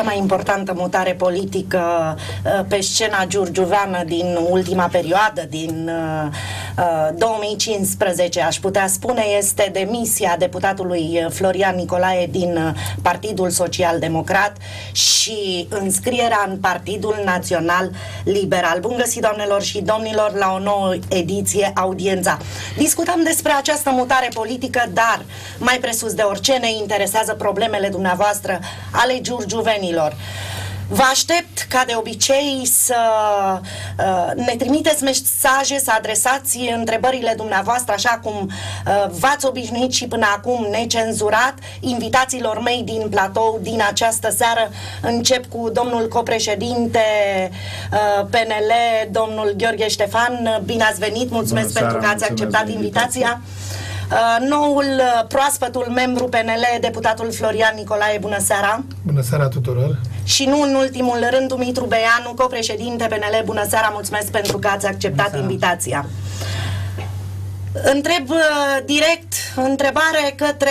cea mai importantă mutare politică uh, pe scena giurgiuveană din ultima perioadă, din 2015, aș putea spune, este demisia deputatului Florian Nicolae din Partidul Social Democrat și înscrierea în Partidul Național Liberal. Bun găsit, doamnelor și domnilor, la o nouă ediție Audiența. Discutăm despre această mutare politică, dar mai presus de orice ne interesează problemele dumneavoastră ale giurgiuvenilor. Vă aștept, ca de obicei, să uh, ne trimiteți mesaje, să adresați întrebările dumneavoastră, așa cum uh, v-ați obișnuit și până acum necenzurat. Invitațiilor mei din platou din această seară încep cu domnul copreședinte uh, PNL, domnul Gheorghe Ștefan. Bine ați venit, mulțumesc Bună pentru că seara, ați mulțumesc acceptat de invitația. Uh, Noul uh, proaspătul membru PNL, deputatul Florian Nicolae, bună seara! Bună seara tuturor! Și nu în ultimul rând, Dumitru Beanu, copreședinte PNL, bună seara, mulțumesc pentru că ați acceptat invitația. Întreb uh, direct întrebare către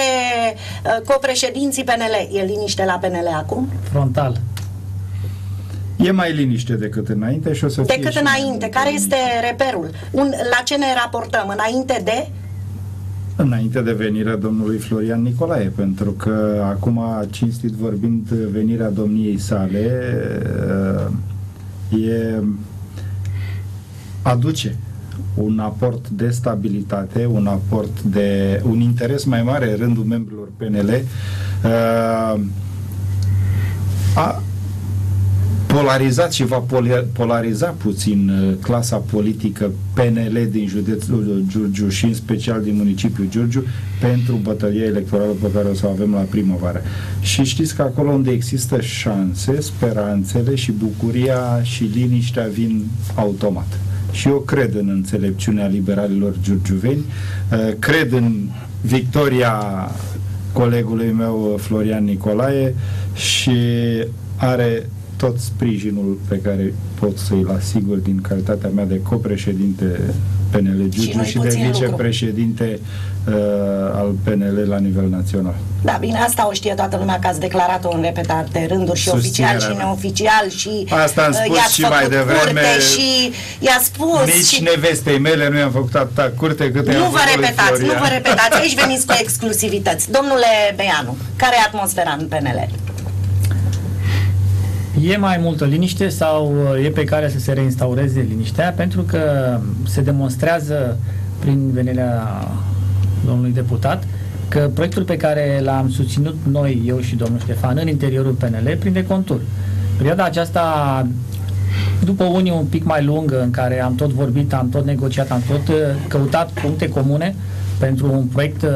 uh, copreședinții PNL. E liniște la PNL acum? Frontal. E mai liniște decât înainte și o să fie Decât și înainte. Care este reperul? Un, la ce ne raportăm? Înainte de? Înainte de venirea domnului Florian Nicolae, pentru că acum, cinstit vorbind, venirea domniei sale uh, e aduce un aport de stabilitate, un aport de un interes mai mare în rândul membrilor PNL uh, a polarizat și va polariza puțin uh, clasa politică PNL din județul Giurgiu și în special din municipiul Giurgiu pentru bătălia electorală pe care o să o avem la primăvară. Și știți că acolo unde există șanse, speranțele și bucuria și liniștea vin automat. Și eu cred în înțelepciunea liberalilor giurgiuveni, uh, cred în victoria colegului meu Florian Nicolae și are tot sprijinul pe care pot să-i asigur din calitatea mea de copreședinte PNL Giurgiu și, și de vicepreședinte uh, al PNL la nivel național. Da, bine, asta o știe toată lumea că ați declarat-o în repetate rânduri și oficial și neoficial și Asta am spus uh, și mai devreme și i-a spus Nici și... nevestei mele nu i-am făcut atâta curte cât Nu vă repetați, nu vă repetați, aici veniți cu exclusivități. Domnule Beanu, care e atmosfera în PNL? E mai multă liniște sau uh, e pe care să se reinstaureze liniștea pentru că se demonstrează prin venirea domnului deputat că proiectul pe care l-am susținut noi, eu și domnul Ștefan, în interiorul PNL, prinde contur. Perioada aceasta, după unii un pic mai lungă, în care am tot vorbit, am tot negociat, am tot uh, căutat puncte comune pentru un proiect uh,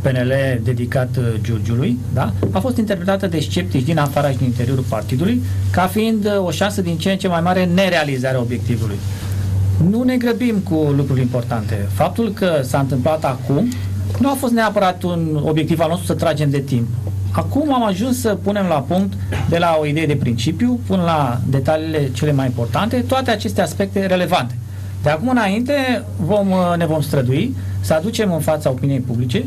PNL dedicat uh, Giurgiului, da? a fost interpretată de sceptici din afara și din interiorul partidului ca fiind uh, o șansă din ce în ce mai mare nerealizarea obiectivului. Nu ne grăbim cu lucruri importante. Faptul că s-a întâmplat acum nu a fost neapărat un obiectiv al nostru să tragem de timp. Acum am ajuns să punem la punct de la o idee de principiu până la detaliile cele mai importante toate aceste aspecte relevante. De acum înainte vom, uh, ne vom strădui să aducem în fața opiniei publice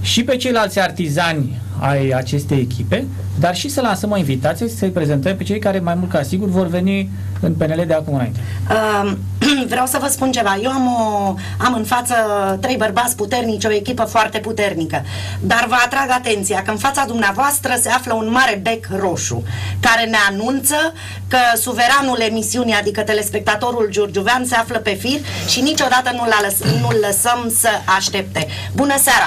și pe ceilalți artizani ai acestei echipe, dar și să lansăm o invitație să-i prezentăm pe cei care mai mult ca sigur vor veni în PNL de acum înainte. Uh, vreau să vă spun ceva. Eu am, o, am în față trei bărbați puternici, o echipă foarte puternică. Dar vă atrag atenția că în fața dumneavoastră se află un mare bec roșu care ne anunță că suveranul emisiunii, adică telespectatorul Giurgiuvean, se află pe fir și niciodată nu-l, lăs- nu lăsăm să aștepte. Bună seara!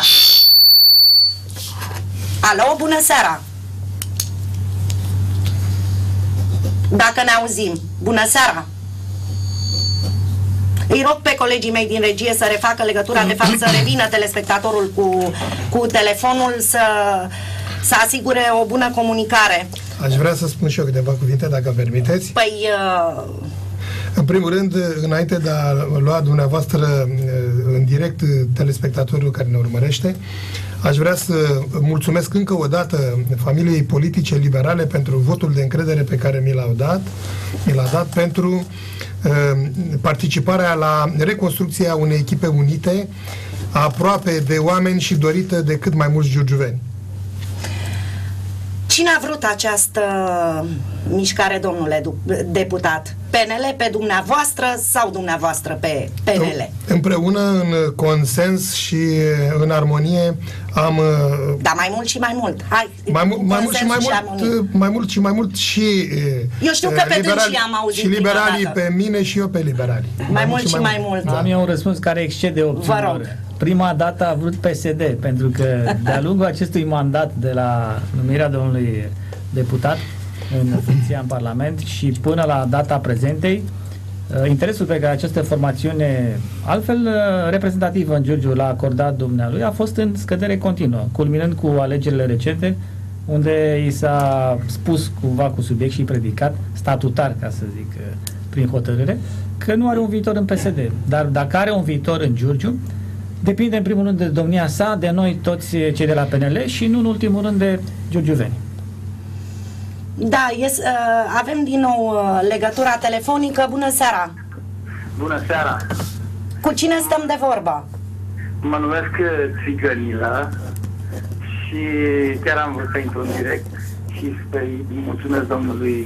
Alo, bună seara! Dacă ne auzim. Bună seara! Îi rog pe colegii mei din regie să refacă legătura, de fapt să revină telespectatorul cu, cu telefonul, să, să asigure o bună comunicare. Aș vrea să spun și eu câteva cuvinte, dacă îmi permiteți. Păi... Uh... În primul rând, înainte de a lua dumneavoastră uh, în direct telespectatorul care ne urmărește, Aș vrea să mulțumesc încă o dată familiei politice liberale pentru votul de încredere pe care mi l-au dat, mi l-a dat pentru uh, participarea la reconstrucția unei echipe unite, aproape de oameni și dorită de cât mai mulți giurgiuveni. Cine a vrut această mișcare, domnule deputat? PNL pe dumneavoastră sau dumneavoastră pe PNL? Împreună, în consens și în armonie, am... Da, mai mult și mai mult. Hai, mai, mu- mai mult și mai mult, mai mult și mai mult și Eu știu că pe liberali, am auzit Și liberalii pe mine și eu pe liberali. Mai, mai mult și mai, mai mult. mult. Am eu un răspuns care excede opțiunile. Vă rog. Prima dată a vrut PSD, pentru că de-a lungul acestui mandat de la numirea domnului deputat în funcția în Parlament și până la data prezentei, uh, interesul pe care această formațiune, altfel uh, reprezentativă în Giurgiu, l-a acordat dumnealui, a fost în scădere continuă, culminând cu alegerile recente, unde i s-a spus cumva cu subiect și predicat, statutar, ca să zic, uh, prin hotărâre, că nu are un viitor în PSD. Dar dacă are un viitor în Giurgiu, depinde în primul rând de domnia sa, de noi toți cei de la PNL și nu în ultimul rând de giurgiuveni. Da, yes, uh, avem din nou uh, legătura telefonică. Bună seara! Bună seara! Cu cine stăm de vorba? Mă numesc Țigănila și chiar am vrut să intru în direct și să-i mulțumesc domnului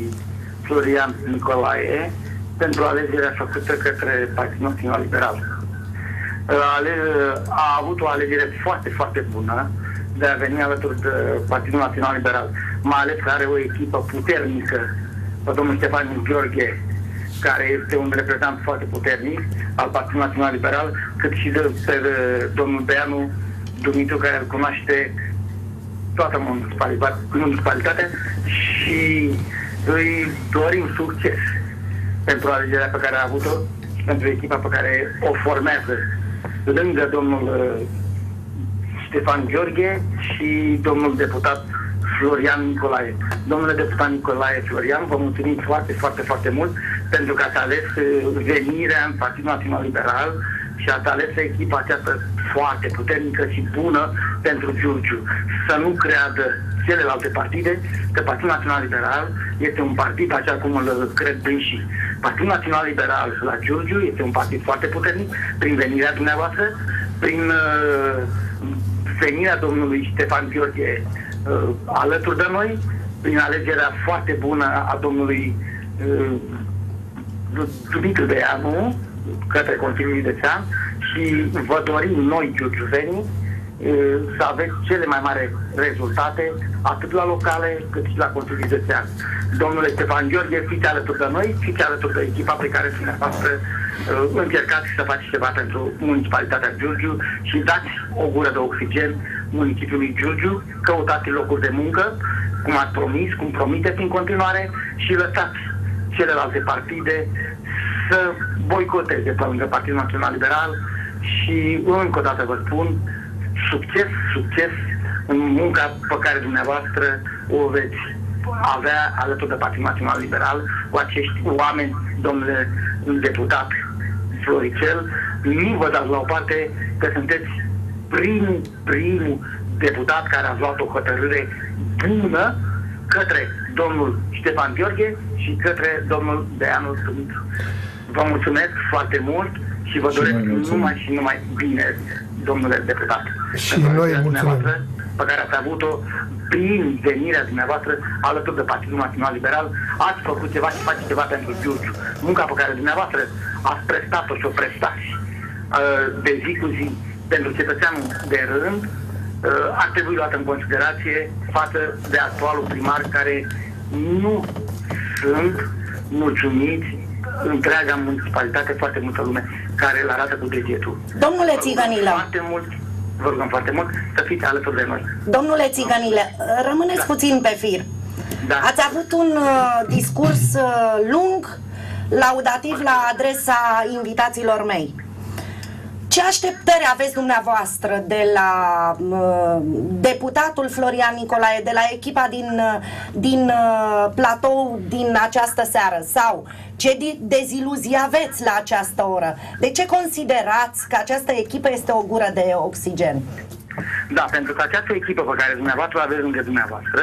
Florian Nicolae pentru alegerea făcută către Partidul Național Liberal. A avut o alegere foarte, foarte bună de a veni alături de Partidul Național Liberal, mai ales că are o echipă puternică, pe domnul Ștefan Gheorghe, care este un reprezentant foarte puternic al Partidului Național Liberal, cât și de, pe domnul Beanu Dumitru, care îl cunoaște toată municipalitatea și îi dorim succes pentru alegerea pe care a avut-o, pentru echipa pe care o formează lângă domnul uh, Ștefan Gheorghe și domnul deputat Florian Nicolae. Domnule deputat Nicolae Florian, vă mulțumim foarte, foarte, foarte mult pentru că ați ales uh, venirea în Partidul Național Liberal și ați ales echipa aceasta foarte puternică și bună pentru Giurgiu. Să nu creadă celelalte partide că Partidul Național Liberal este un partid așa cum îl cred și Partidul Național Liberal la Giurgiu este un partid foarte puternic prin venirea dumneavoastră, prin uh, venirea domnului Ștefan Gheorghe uh, alături de noi, prin alegerea foarte bună a domnului uh, Dumitru Deanu către Consiliul Județean și vă dorim noi, giurgiuvenii, să aveți cele mai mari rezultate, atât la locale, cât și la Consiliul Județean. Domnule Stefan Gheorghe, fiți alături de noi, fiți alături de echipa pe care dumneavoastră uh, încercați să faceți ceva pentru municipalitatea Giurgiu și dați o gură de oxigen municipiului Giurgiu, căutați locuri de muncă, cum ați promis, cum promiteți în continuare și lăsați celelalte partide să boicoteze pe lângă Partidul Național Liberal și încă o dată vă spun, succes, succes în munca pe care dumneavoastră o veți avea alături de Partidul Național Liberal cu acești oameni, domnule deputat Floricel, nu vă dați la o parte că sunteți primul, primul deputat care a luat o hotărâre bună către domnul Ștefan Gheorghe și către domnul Deanu Dumitru. Vă mulțumesc foarte mult și vă și doresc numai și numai bine, domnule deputat. Și noi mulțumim. Pe care ați avut-o prin venirea dumneavoastră alături de Partidul Național Liberal, ați făcut ceva și faceți ceva pentru Giurgiu. Munca pe care dumneavoastră ați prestat-o și o prestați uh, de zi cu zi pentru cetățeanul de rând, uh, ar trebui luată în considerație față de actualul primar care nu sunt mulțumiți întreaga municipalitate, foarte multă lume care îl arată cu degetul. Domnule Țiganilă, foarte mult, vă rugăm foarte mult să fiți alături de noi. Domnule Țiganile, rămâneți da. puțin pe fir. Da. Ați avut un uh, discurs uh, lung, laudativ la adresa invitațiilor mei. Ce așteptări aveți dumneavoastră de la uh, deputatul Florian Nicolae, de la echipa din, uh, din uh, platou din această seară? Sau ce deziluzie aveți la această oră? De ce considerați că această echipă este o gură de oxigen? Da, pentru că această echipă pe care dumneavoastră o aveți lângă dumneavoastră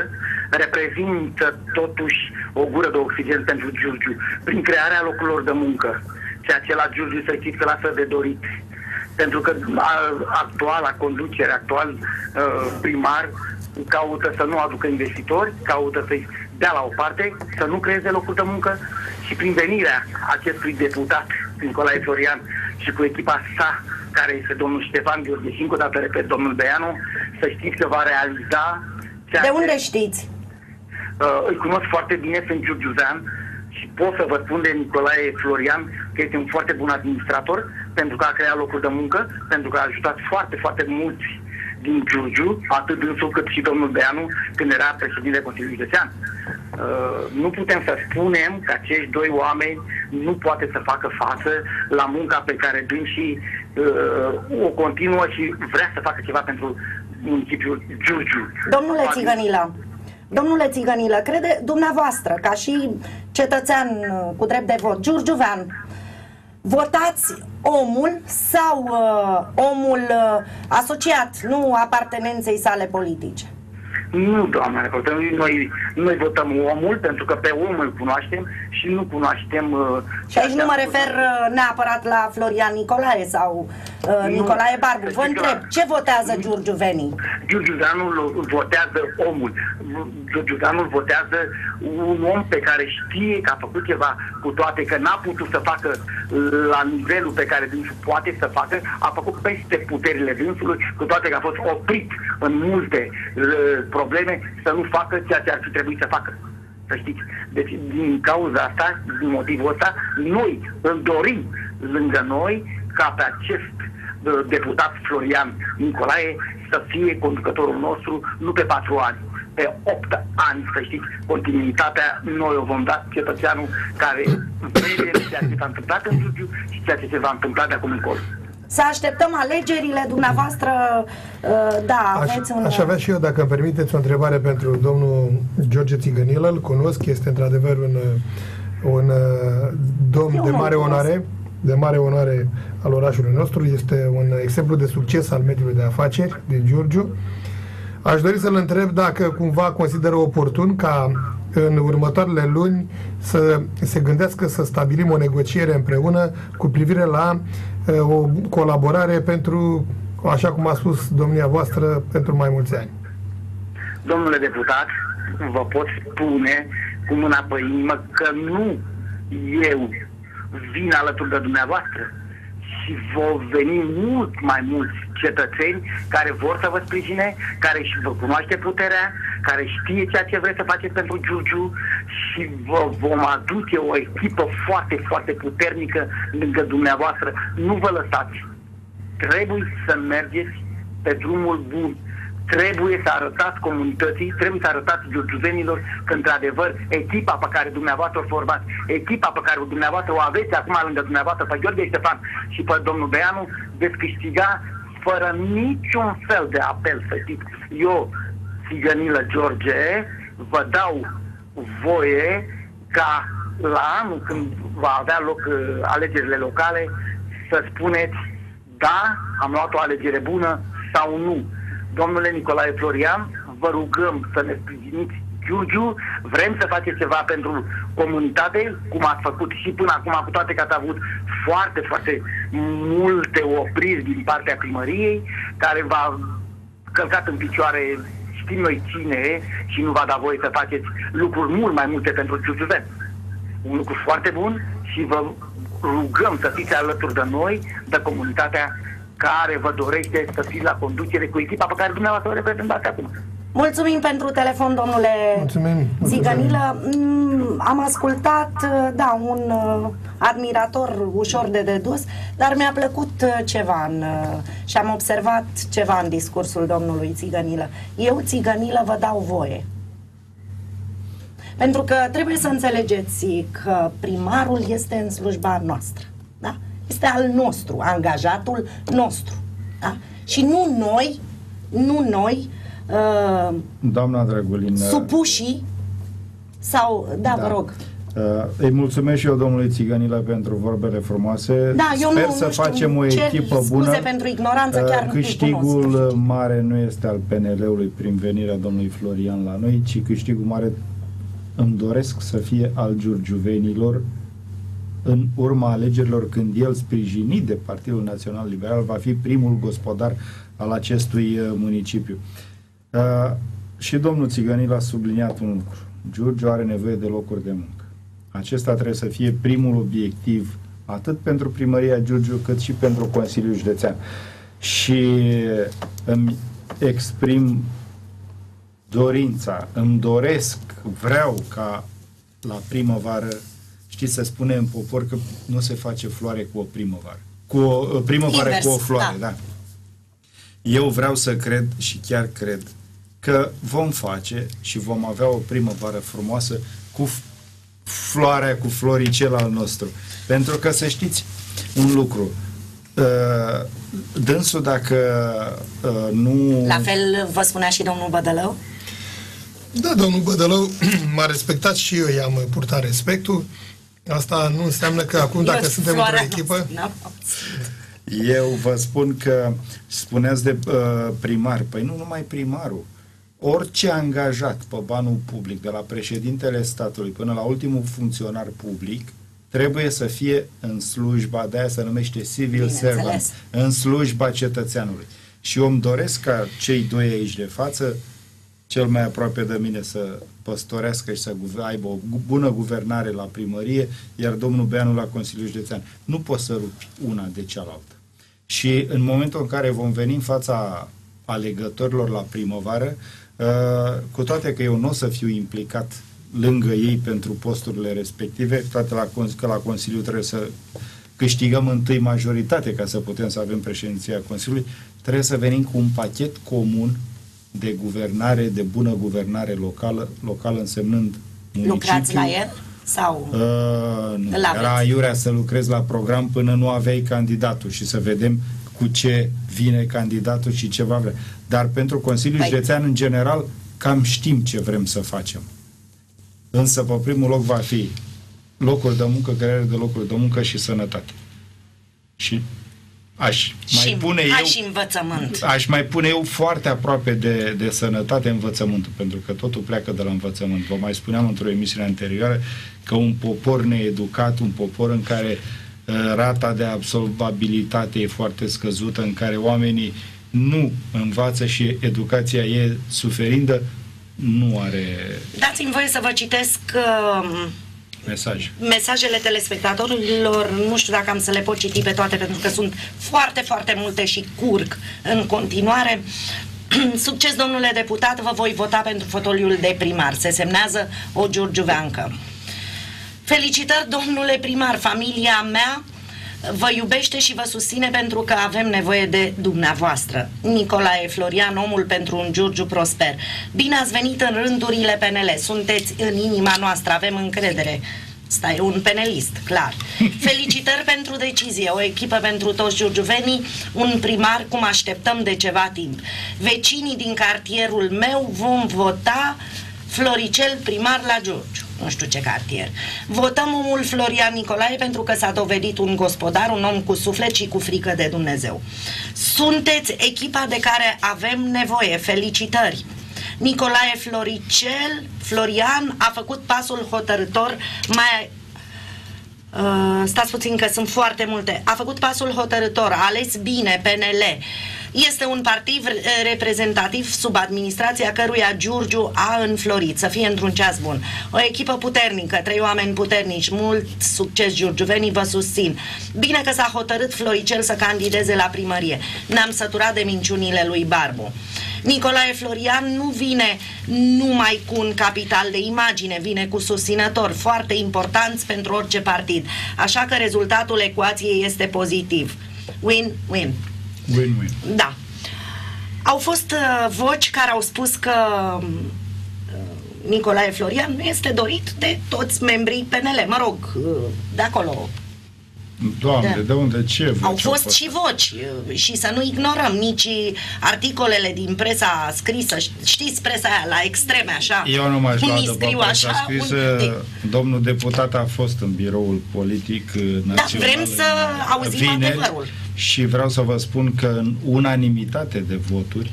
reprezintă totuși o gură de oxigen pentru Giurgiu prin crearea locurilor de muncă ceea ce la Giurgiu să știți că lasă de dorit pentru că actuala conducere, actual uh, primar caută să nu aducă investitori, caută să-i dea la o parte, să nu creeze locuri de muncă și prin venirea acestui deputat Nicolae Florian și cu echipa sa, care este domnul Ștefan Gheorghe și încă o dată repet, domnul Beanu, să știți că va realiza ceea De ce- unde știți? Uh, îl cunosc foarte bine, sunt giurgiuzean și pot să vă spun de Nicolae Florian că este un foarte bun administrator pentru că a creat locuri de muncă, pentru că a ajutat foarte, foarte mulți din Giurgiu, atât dânsul cât și domnul Beanu când era președinte Consiliului Județean. Uh, nu putem să spunem că acești doi oameni nu poate să facă față la munca pe care dânsii uh, o continuă și vrea să facă ceva pentru municipiul Giurgiu. Domnule Țigănilă, domnule Țigănilă, crede dumneavoastră, ca și cetățean uh, cu drept de vot, giurgiuvean, votați omul sau uh, omul uh, asociat, nu apartenenței sale politice? Nu, doamna reporter, noi, noi votăm omul pentru că pe om îl cunoaștem și nu cunoaștem... Uh, Și aici nu mă ceea ce a refer făcut. uh, neapărat la Florian Nicolae sau uh, Nu. Nicolae Barbu. Vă Să știi că- întreb, ce votează giurgiuvenii? Giurgiuzeanul votează omul. Giurgiuzeanul votează un om pe care știe că a făcut ceva, cu toate că n-a putut să facă la nivelul pe care dânsul poate să facă, a făcut peste puterile dânsului, cu toate că a fost oprit în multe uh, probleme să nu facă ceea ce ar fi trebuit să facă. Să știți. Deci, din cauza asta, din motivul ăsta, noi îl dorim lângă noi ca pe acest uh, deputat Florian Nicolae să fie conducătorul nostru nu pe patru ani, pe opt ani, să știți, continuitatea noi o vom da cetățeanul care vede ceea ce s-a întâmplat în Giurgiu și ceea ce se va întâmpla de acum încolo. Să așteptăm alegerile dumneavoastră, uh, da, Aș, aveți un... aș avea și eu, dacă îmi permiteți, o întrebare pentru domnul George Țigănilă. Îl cunosc, este într-adevăr un, un uh, domn Eu de nu-l mare cunosc. onoare, de mare onoare al orașului nostru. Este un exemplu de succes al mediului de afaceri din Giurgiu. Aș dori să-l întreb dacă cumva consideră oportun ca în următoarele luni să se gândească să stabilim o negociere împreună cu privire la uh, o colaborare pentru, așa cum a spus domnia voastră, pentru mai mulți ani. Domnule deputat, vă pot spune cu mâna pe inimă că nu eu vin alături de dumneavoastră și vor veni mult mai mulți cetățeni care vor să vă sprijine, care și vă cunoaște puterea, care știe ceea ce vreți să faceți pentru Giurgiu și vă vom aduce o echipă foarte, foarte puternică lângă dumneavoastră. Nu vă lăsați trebuie să mergeți pe drumul bun. Trebuie să arătați comunității, trebuie să arătați giurgiuvenilor că, într-adevăr, echipa pe care dumneavoastră o formați, echipa pe care dumneavoastră o aveți acum lângă dumneavoastră, pe Gheorghe Ștefan și pe domnul Beanu, veți câștiga fără niciun fel de apel, să știți. Eu, Țigănilă George, vă dau voie ca la anul când va avea loc uh, alegerile locale să spuneți da, am luat o alegere bună sau nu. Domnule Nicolae Florian, vă rugăm să ne sprijiniți Giurgiu, vrem să faceți ceva pentru comunitate, cum ați făcut și până acum, cu toate că ați avut foarte, foarte multe opriri din partea primăriei, care v-a călcat în picioare știm noi cine și nu va da voie să faceți lucruri mult mai multe pentru Giurgiuveni. Un lucru foarte bun și vă rugăm să fiți alături de noi, de comunitatea care vă dorește să fiți la conducere cu echipa pe care dumneavoastră o reprezentați acum. Mulțumim pentru telefon, domnule Mulțumim. Ziganilă. Mm, Am ascultat, uh, da, un uh, admirator ușor de dedus, dar mi-a plăcut uh, ceva în, uh, și am observat ceva în discursul domnului Țigănilă. Eu, Țigănilă, vă dau voie. Pentru că trebuie să înțelegeți că primarul este în slujba noastră. Da? Este al nostru, angajatul nostru. Da? Și nu noi, nu noi, uh, Doamna Drăgulin, supușii sau, da, Da. vă rog. uh, îi mulțumesc și eu domnului Țiganilă pentru vorbele frumoase. Da, eu Sper nu- să nu știu, facem o cer echipă scuze bună. pentru ignoranță, Uh, chiar nu-i Câștigul cunosc. mare nu este al PNL-ului prin venirea domnului Florian la noi, ci câștigul mare îmi doresc să fie al giurgiuvenilor în urma alegerilor când el, sprijinit de Partidul Național Liberal, va fi primul gospodar al acestui uh, municipiu. Uh, și domnul Țigănil a subliniat un lucru. Giurgiu are nevoie de locuri de muncă. Acesta trebuie să fie primul obiectiv atât pentru primăria Giurgiu cât și pentru Consiliul Județean. Și îmi exprim dorința, îmi doresc, vreau ca la primăvară, știți, să spune în popor că nu se face floare cu o primăvară. Cu o primăvară Invers, cu o floare, da. da. Eu vreau să cred și chiar cred că vom face și vom avea o primăvară frumoasă cu floarea, cu floricel al nostru. Pentru că să știți un lucru, uh, dânsul dacă uh, nu... La fel vă spunea și domnul Bădălău? Da, domnul Bădălău m-a respectat și eu i-am purtat respectul. Asta nu înseamnă că acum, dacă suntem într-o echipă... Eu vă spun că spuneați de uh, primar. Păi nu numai primarul. Orice angajat pe banul public, de la președintele statului până la ultimul funcționar public, trebuie să fie în slujba, de aia se numește civil servant, în slujba cetățeanului. Și eu îmi doresc ca cei doi aici de față cel mai aproape de mine să păstorească și să aibă o bună guvernare la primărie, iar domnul Beanu la Consiliul Județean. Nu poți să rupi una de cealaltă. Și în momentul în care vom veni în fața alegătorilor la primăvară, uh, cu toate că eu nu o să fiu implicat lângă ei pentru posturile respective, toate la, că la Consiliu trebuie să câștigăm întâi majoritate ca să putem să avem președinția Consiliului, trebuie să venim cu un pachet comun de guvernare, de bună guvernare locală, locală însemnând municipiu. Lucrați la el? Sau uh, nu. Era aiurea să lucrezi la program până nu aveai candidatul și să vedem cu ce vine candidatul și ce va vrea. Dar pentru Consiliul păi... Județean, în general, cam știm ce vrem să facem. Însă, pe primul loc va fi locuri de muncă, creare de locuri de muncă și sănătate. Și aș mai și, pune eu și învățământ. Aș mai pune eu foarte aproape de, de sănătate învățământul, pentru că totul pleacă de la învățământ. Vă mai spuneam într-o emisiune anterioară că un popor needucat, un popor în care uh, rata de absolvabilitate e foarte scăzută, în care oamenii nu învață și educația e suferindă, nu are... Dați-mi voie să vă citesc uh, Mesaj. Mesajele telespectatorilor, nu știu dacă am să le pot citi pe toate, pentru că sunt foarte, foarte multe și curg în continuare. Succes, domnule deputat, vă voi vota pentru fotoliul de primar. Se semnează o giurgiuveancă. Felicitări, domnule primar, familia mea vă iubește și vă susține pentru că avem nevoie de dumneavoastră. Nicolae Florian, omul pentru un Giurgiu prosper. Bine ați venit în rândurile PNL. Sunteți în inima noastră, avem încredere. Stai, un penelist, clar. Felicitări pentru decizie, o echipă pentru toți giurgiuvenii, un primar cum așteptăm de ceva timp. Vecinii din cartierul meu vom vota Floricel primar la Giurgiu nu știu ce cartier. Votăm omul Florian Nicolae pentru că s-a dovedit un gospodar, un om cu suflet și cu frică de Dumnezeu. Sunteți echipa de care avem nevoie. Felicitări! Nicolae Floricel, Florian, a făcut pasul hotărător mai Uh, stați puțin că sunt foarte multe. A făcut pasul hotărător, a ales bine PNL. Este un partid reprezentativ sub administrația căruia Giurgiu a înflorit, să fie într-un ceas bun. O echipă puternică, trei oameni puternici, mult succes giurgiuvenii vă susțin. Bine că s-a hotărât Floricel să candideze la primărie. Ne-am săturat de minciunile lui Barbu. Nicolae Florian nu vine numai cu un capital de imagine, vine cu susținători foarte importanți pentru orice partid. Așa că rezultatul ecuației este pozitiv. Win-win. Win-win. Da. Au fost uh, voci care au spus că uh, Nicolae Florian nu este dorit de toți membrii PNL. Mă rog, uh, de acolo Doamne, da. de unde ce voci Au fost și voci și să nu ignorăm nici articolele din presa scrisă, știți presa aia la extreme așa. Eu nu m-aș lua după presa așa, scrisă, un... domnul deputat a fost în biroul politic național. Da, vrem să auzim vineri, adevărul. Și vreau să vă spun că în unanimitate de voturi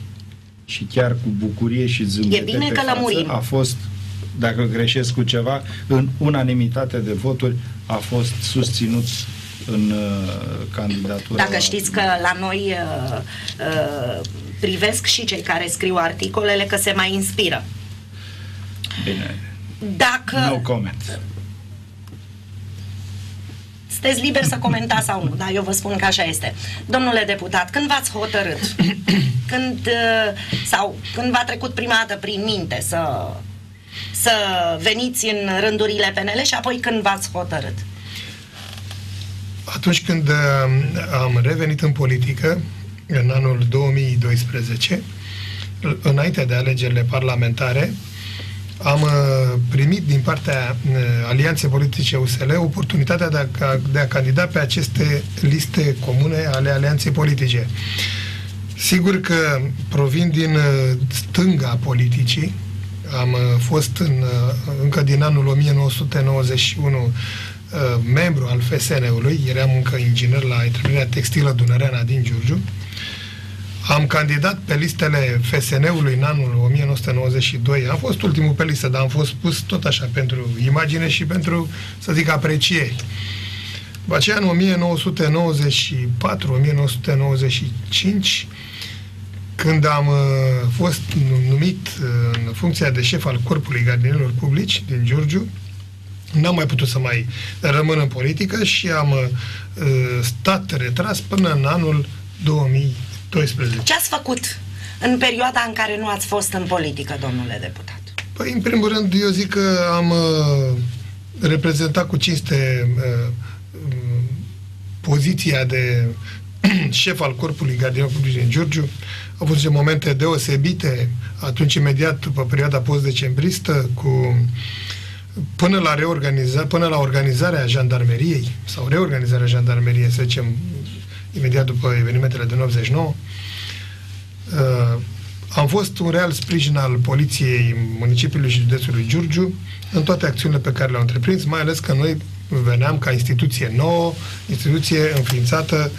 și chiar cu bucurie și zâmbete e bine pe că față, a fost dacă greșesc cu ceva, în unanimitate de voturi a fost susținut în uh, candidatura. Dacă știți că la noi uh, uh, privesc și cei care scriu articolele că se mai inspiră. Bine, Dacă no comment. Sunteți liber să comentați sau nu, dar eu vă spun că așa este. Domnule deputat, când v-ați hotărât? Când, uh, sau când v-a trecut prima dată prin minte să, să veniți în rândurile PNL și apoi când v-ați hotărât? Atunci când uh, am revenit în politică, în anul 2012, înainte de alegerile parlamentare, am uh, primit din partea uh, Alianței Politice USL oportunitatea de a, de a candida pe aceste liste comune ale Alianței Politice. Sigur că provin din uh, stânga politicii, am fost în, încă din anul 1991 membru al FSN-ului, eram încă inginer la întreprinderea textilă Dunăreana din Giurgiu, am candidat pe listele FSN-ului în anul 1992. Am fost ultimul pe listă, dar am fost pus tot așa pentru imagine și pentru, să zic, aprecieri. După aceea, în 1994-1995, când am uh, fost numit uh, în funcția de șef al Corpului Gardienilor Publici din Giurgiu, n-am mai putut să mai rămân în politică și am uh, stat retras până în anul 2000 12. Ce ați făcut în perioada în care nu ați fost în politică, domnule deputat? Păi, în primul rând, eu zic că am uh, reprezentat cu cinste uh, uh poziția de șef al Corpului Gardienilor Publici din Giurgiu. Au fost momente deosebite, atunci imediat după perioada post-decembristă, cu până la reorganizare, până la organizarea jandarmeriei, sau reorganizarea jandarmeriei, să zicem, imediat după evenimentele din 89. Uh, am fost un real sprijin al poliției municipiului și județului Giurgiu în toate acțiunile pe care le-au întreprins, mai ales că noi veneam ca instituție nouă, instituție înființată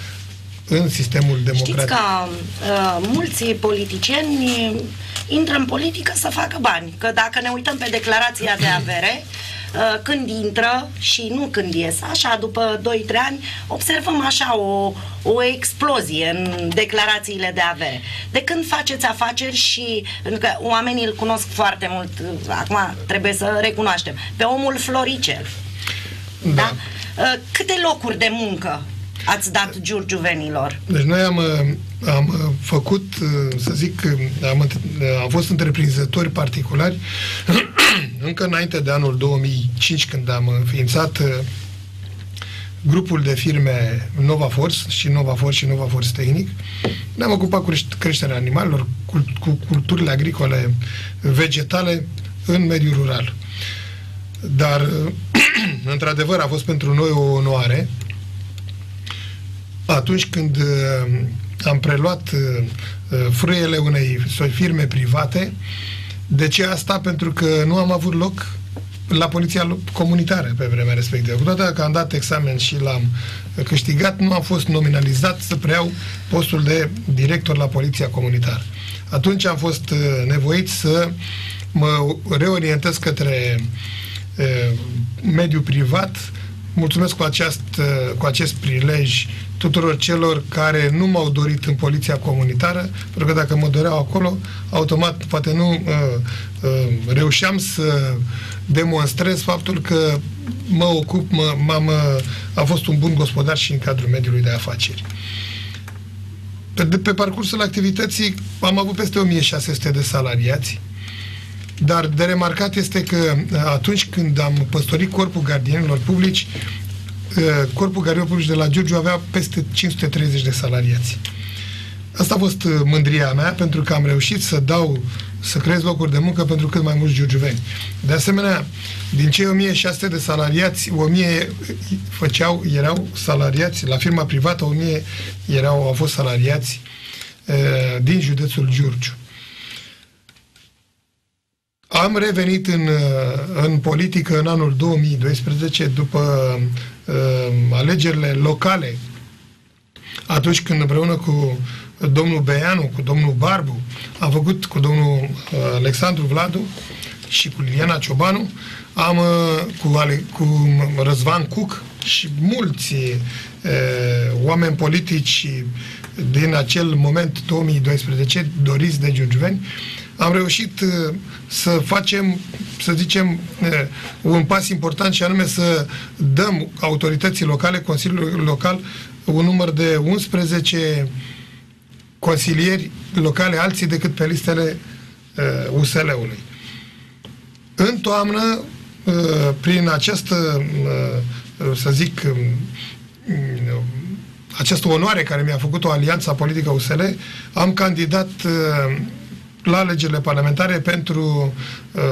în sistemul democratic. Știți că uh, mulți politicieni intră în politică să facă bani, că dacă ne uităm pe declarația de avere, Uh, când intră și nu când ies, așa după 2-3 ani, observăm așa o, o explozie în declarațiile de avere. De când faceți afaceri și, pentru că oamenii îl cunosc foarte mult, uh, acum trebuie să recunoaștem, pe omul Floricel. Da? da? Uh, câte locuri de muncă ați dat giurgiuvenilor? Deci noi am, am făcut, să zic, am, am fost întreprinzători particulari încă înainte de anul 2005, când am înființat uh, grupul de firme Nova Force și Nova Force și Nova Force Tehnic, ne-am ocupat cu creșterea animalelor, cu, cu culturile agricole, vegetale în mediul rural. Dar, uh, într-adevăr, a fost pentru noi o onoare atunci când uh, am preluat frâiele unei firme private de ce asta? Pentru că nu am avut loc la poliția comunitară pe vremea respectivă. Cu toate că am dat examen și l-am câștigat, nu am fost nominalizat să preiau postul de director la poliția comunitară. Atunci am fost uh, nevoit să mă reorientez către uh, mediul privat. Mulțumesc cu, aceast, uh, cu acest prilej tuturor celor care nu m-au dorit în poliția comunitară, pentru că dacă mă doreau acolo, automat poate nu uh, uh, reușeam să demonstrez faptul că mă ocup, mă, m-am, uh, am fost un bun gospodar și în cadrul mediului de afaceri. Pe, de, pe parcursul activității am avut peste 1600 de salariați, dar de remarcat este că uh, atunci când am păstorit corpul gardienilor publici, Corpul Gardienilor Publici de la Giurgiu avea peste 530 de salariați. Asta a fost uh, mândria mea, pentru că am reușit să dau, să creez locuri de muncă pentru cât mai mulți giurgiuveni. De asemenea, din cei 1600 de salariați, 1000 făceau, erau salariați, la firma privată 1000 erau, au fost salariați uh, din județul Giurgiu. Am revenit în, uh, în politică în anul 2012, după uh, alegerile locale, atunci când împreună cu domnul Beanu, cu domnul Barbu, am făcut cu domnul uh, Alexandru Vladu și cu Liliana Ciobanu, am uh, cu, Ale, cu Răzvan Cuc, și mulți uh, oameni politici din acel moment 2012 doriți de giurgiuveni, am reușit uh, să facem, să zicem, uh, un pas important și anume să dăm autorității locale, Consiliului Local, un număr de 11 consilieri locale alții decât pe listele uh, USL-ului. În toamnă, uh, prin această, uh, să zic, uh, această onoare care mi-a făcut-o alianța politică USL, am candidat uh, la alegerile parlamentare pentru uh,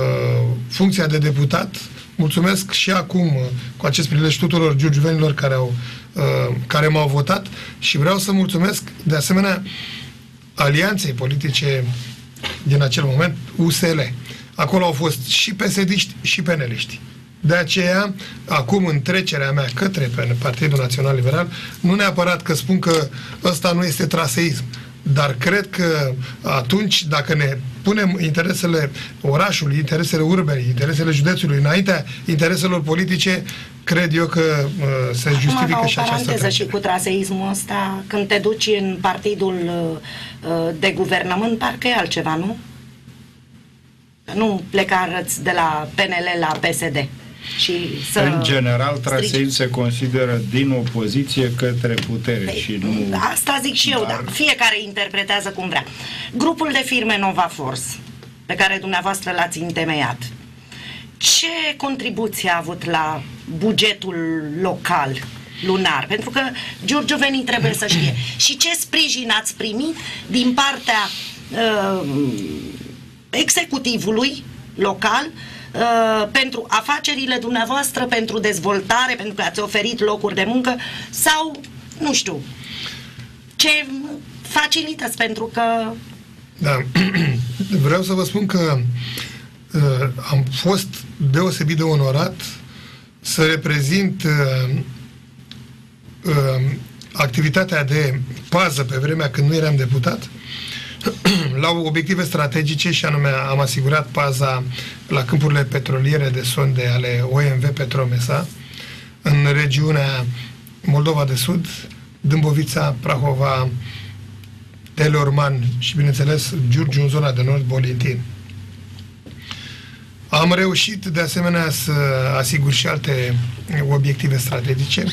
funcția de deputat. Mulțumesc și acum uh, cu acest prilej tuturor giurgiuvenilor care, au, uh, care m-au votat și vreau să mulțumesc de asemenea alianței politice din acel moment, USL. Acolo au fost și psd și peneliști. De aceea, acum în trecerea mea către Partidul Național Liberal, nu neapărat că spun că ăsta nu este traseism, dar cred că atunci, dacă ne punem interesele orașului, interesele urbei, interesele județului înaintea intereselor politice, cred eu că uh, se justifică Acum, și această paranteză și cu traseismul ăsta, când te duci în partidul uh, de guvernământ, parcă e altceva, nu? Nu pleca de la PNL la PSD și să În general, traseul se consideră din opoziție către putere Ei, și nu... Asta zic și eu, dar fiecare interpretează cum vrea. Grupul de firme Nova Force, pe care dumneavoastră l-ați întemeiat, ce contribuție a avut la bugetul local lunar? Pentru că Venit trebuie să știe. Și ce sprijin ați primit din partea uh, executivului local Uh, pentru afacerile dumneavoastră, pentru dezvoltare, pentru că ați oferit locuri de muncă sau, nu știu, ce facilități pentru că... Da, vreau să vă spun că uh, am fost deosebit de onorat să reprezint uh, uh, activitatea de pază pe vremea când nu eram deputat la obiective strategice și anume am asigurat paza la câmpurile petroliere de sonde ale OMV Petromesa în regiunea Moldova de Sud, Dâmbovița, Prahova, Teleorman și, bineînțeles, Giurgiu în zona de nord, Bolintin. Am reușit, de asemenea, să asigur și alte obiective strategice.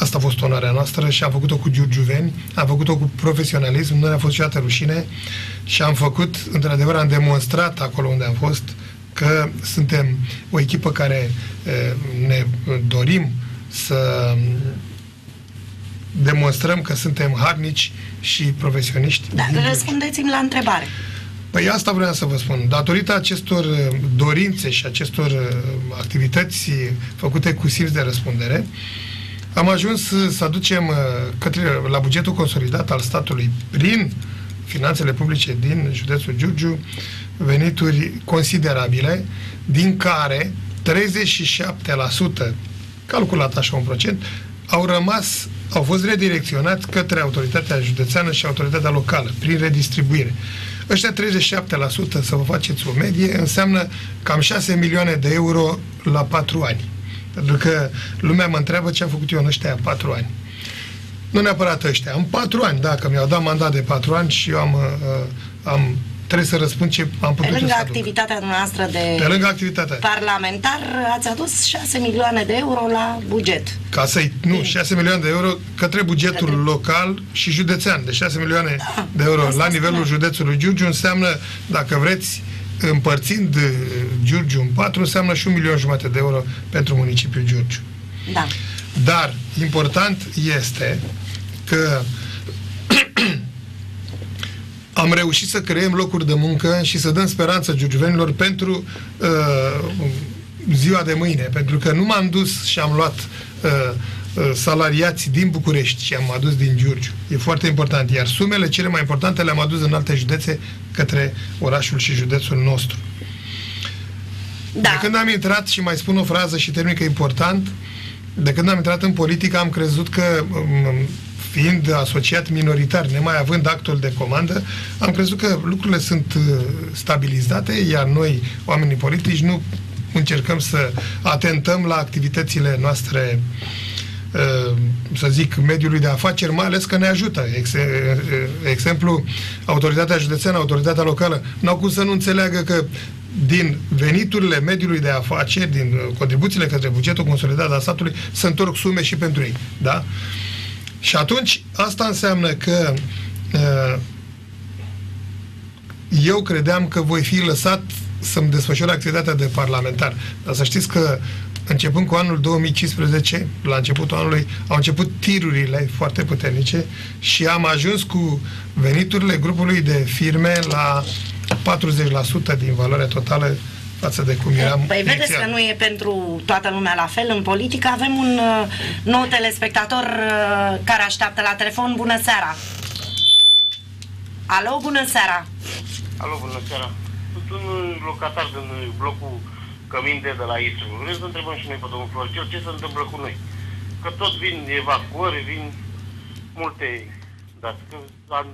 Asta a fost onoarea noastră și am făcut-o cu giurgiuveni, am făcut-o cu profesionalism, nu ne-a fost niciodată rușine și am făcut, într-adevăr, am demonstrat acolo unde am fost că suntem o echipă care ne dorim să demonstrăm că suntem harnici și profesioniști. Da, răspundeți-mi la întrebare. Păi asta vreau să vă spun. Datorită acestor dorințe și acestor activități făcute cu simț de răspundere, am ajuns să aducem uh, către, la bugetul consolidat al statului prin finanțele publice din județul Giurgiu venituri considerabile, din care 37%, calculat așa un procent, au rămas, au fost redirecționați către autoritatea județeană și autoritatea locală, prin redistribuire. Ăștia 37%, să vă faceți o medie, înseamnă cam 6 milioane de euro la 4 ani. Pentru că lumea mă întreabă ce am făcut eu în ăștia patru ani. Nu neapărat ăștia. În patru ani, dacă mi-au dat mandat de patru ani și eu am, uh, am trebuie să răspund ce am putut Pe lângă să activitatea aduc. noastră de Pe lângă activitatea. parlamentar, ați adus 6 milioane de euro la buget. Ca să nu, 6 milioane de euro către bugetul către... local și județean. De 6 milioane da, de euro la nivelul spune. județului Giurgiu înseamnă, dacă vreți, împărțind uh, Giurgiu în patru, înseamnă și un milion jumate de euro pentru municipiul Giurgiu. Da. Dar important este că am reușit să creăm locuri de muncă și să dăm speranță giurgiuvenilor pentru uh, ziua de mâine, pentru că nu m-am dus și am luat uh, Uh, salariați din București și am adus din Giurgiu. E foarte important. Iar sumele cele mai importante le-am adus în alte județe către orașul și județul nostru. Da. De când am intrat, și mai spun o frază și termin că e important, de când am intrat în politică am crezut că um, fiind asociat minoritar, nemai având actul de comandă, am crezut că lucrurile sunt uh, stabilizate, iar noi, oamenii politici, nu încercăm să atentăm la activitățile noastre uh, uh, să zic, mediului de afaceri, mai ales că ne ajută. Ex, exemplu, autoritatea județeană, autoritatea locală, n-au cum să nu înțeleagă că din veniturile mediului de afaceri, din contribuțiile către bugetul consolidat al statului, se întorc sume și pentru ei. Da? Și atunci, asta înseamnă că uh, eu credeam că voi fi lăsat să-mi desfășor activitatea de parlamentar. Dar să știți că începând cu anul 2015, la începutul anului, au început tirurile foarte puternice și am ajuns cu veniturile grupului de firme la 40% din valoarea totală față de cum eram Păi vedeți că nu e pentru toată lumea la fel. În politică avem un uh, nou telespectator uh, care așteaptă la telefon. Bună seara! Alo, bună seara! Alo, bună seara! Sunt un locatar din blocul Căminte de la Istru. Vreau să întrebăm și noi pe domnul Floricel ce se întâmplă cu noi. Că tot vin evacuări, vin multe dați. Că am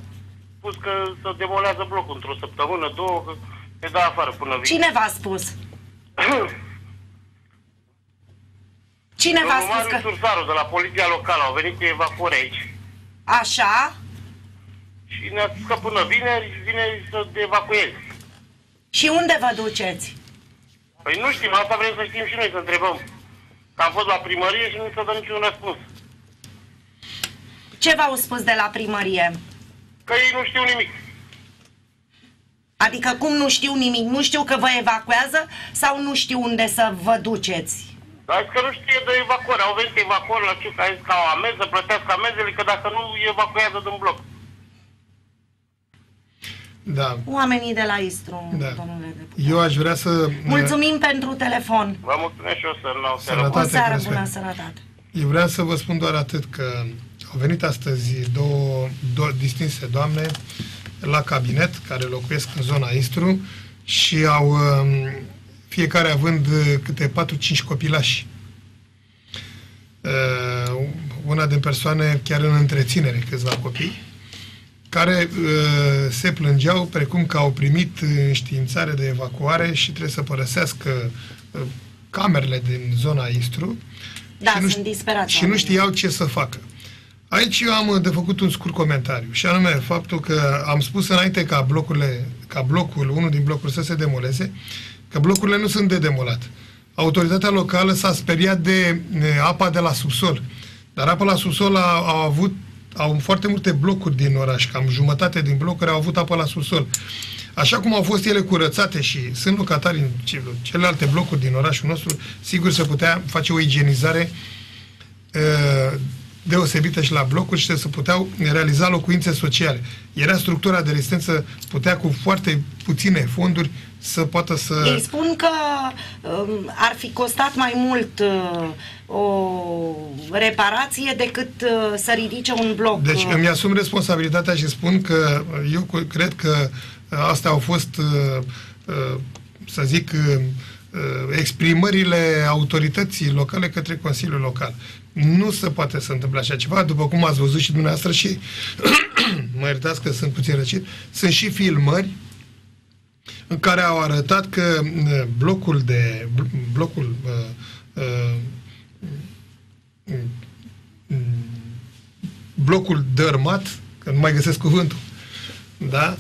spus că se demolează blocul într-o săptămână, două, că ne dă afară până vin. Cine v-a spus? Cine v-a spus Marius că... Sursaru de la poliția locală au venit cu evacuări aici. Așa? Și ne-a spus că până vineri, vineri să evacuezi. Și unde vă duceți? Păi nu știm, asta vrem să știm și noi, să întrebăm. Că am fost la primărie și nu s-a dat niciun răspuns. Ce v-au spus de la primărie? Că ei nu știu nimic. Adică cum nu știu nimic? Nu știu că vă evacuează sau nu știu unde să vă duceți? Dar că nu știe de evacuare. Au venit evacuări la ce a zis ca o ameză, plătească amezele, că dacă nu evacuează din bloc. Da. Oamenii de la Istru, Da. domnule deputat. Eu aș vrea să... Mulțumim pentru telefon. Vă mulțumesc și eu să nu o seară Sănătate. bună. O seară respect. bună, sănătate. Eu vreau să vă spun doar atât că au venit astăzi două, două distinse doamne la cabinet care locuiesc în zona Istru și au um, fiecare având uh, câte 4-5 copilași. Uh, Una din persoane chiar în întreținere, câțiva copii, care uh, se plângeau precum că au primit înștiințare de evacuare și trebuie să părăsească uh, camerele din zona Istru Da, și nu, sunt disperați și nu oamenii. știau ce să facă. Aici eu am de făcut un scurt comentariu și anume faptul că am spus înainte ca blocurile, ca blocul, unul din blocuri să se demoleze, că blocurile nu sunt de demolat. Autoritatea locală s-a speriat de e, apa de la subsol. Dar apa la subsol a, au avut au foarte multe blocuri din oraș, cam jumătate din blocuri au avut apă la subsol. Așa cum au fost ele curățate și sunt locatari în ce- celelalte blocuri din orașul nostru, sigur se putea face o igienizare uh, deosebită și la blocuri și se puteau realiza locuințe sociale. Era structura de rezistență, putea cu foarte puține fonduri să poată să... Ei spun că um, ar fi costat mai mult uh, o reparație decât uh, să ridice un bloc. Deci uh, îmi asum responsabilitatea și spun că uh, eu cu- cred că uh, astea au fost, uh, uh, să zic, uh, uh, exprimările autorității locale către Consiliul Local. Nu se poate să întâmple așa ceva, după cum ați văzut și dumneavoastră și, mă iertați că sunt puțin răcit, sunt și filmări în care au arătat că uh, blocul de bl- blocul uh, uh, blocul dărmat, că nu mai găsesc cuvântul, da?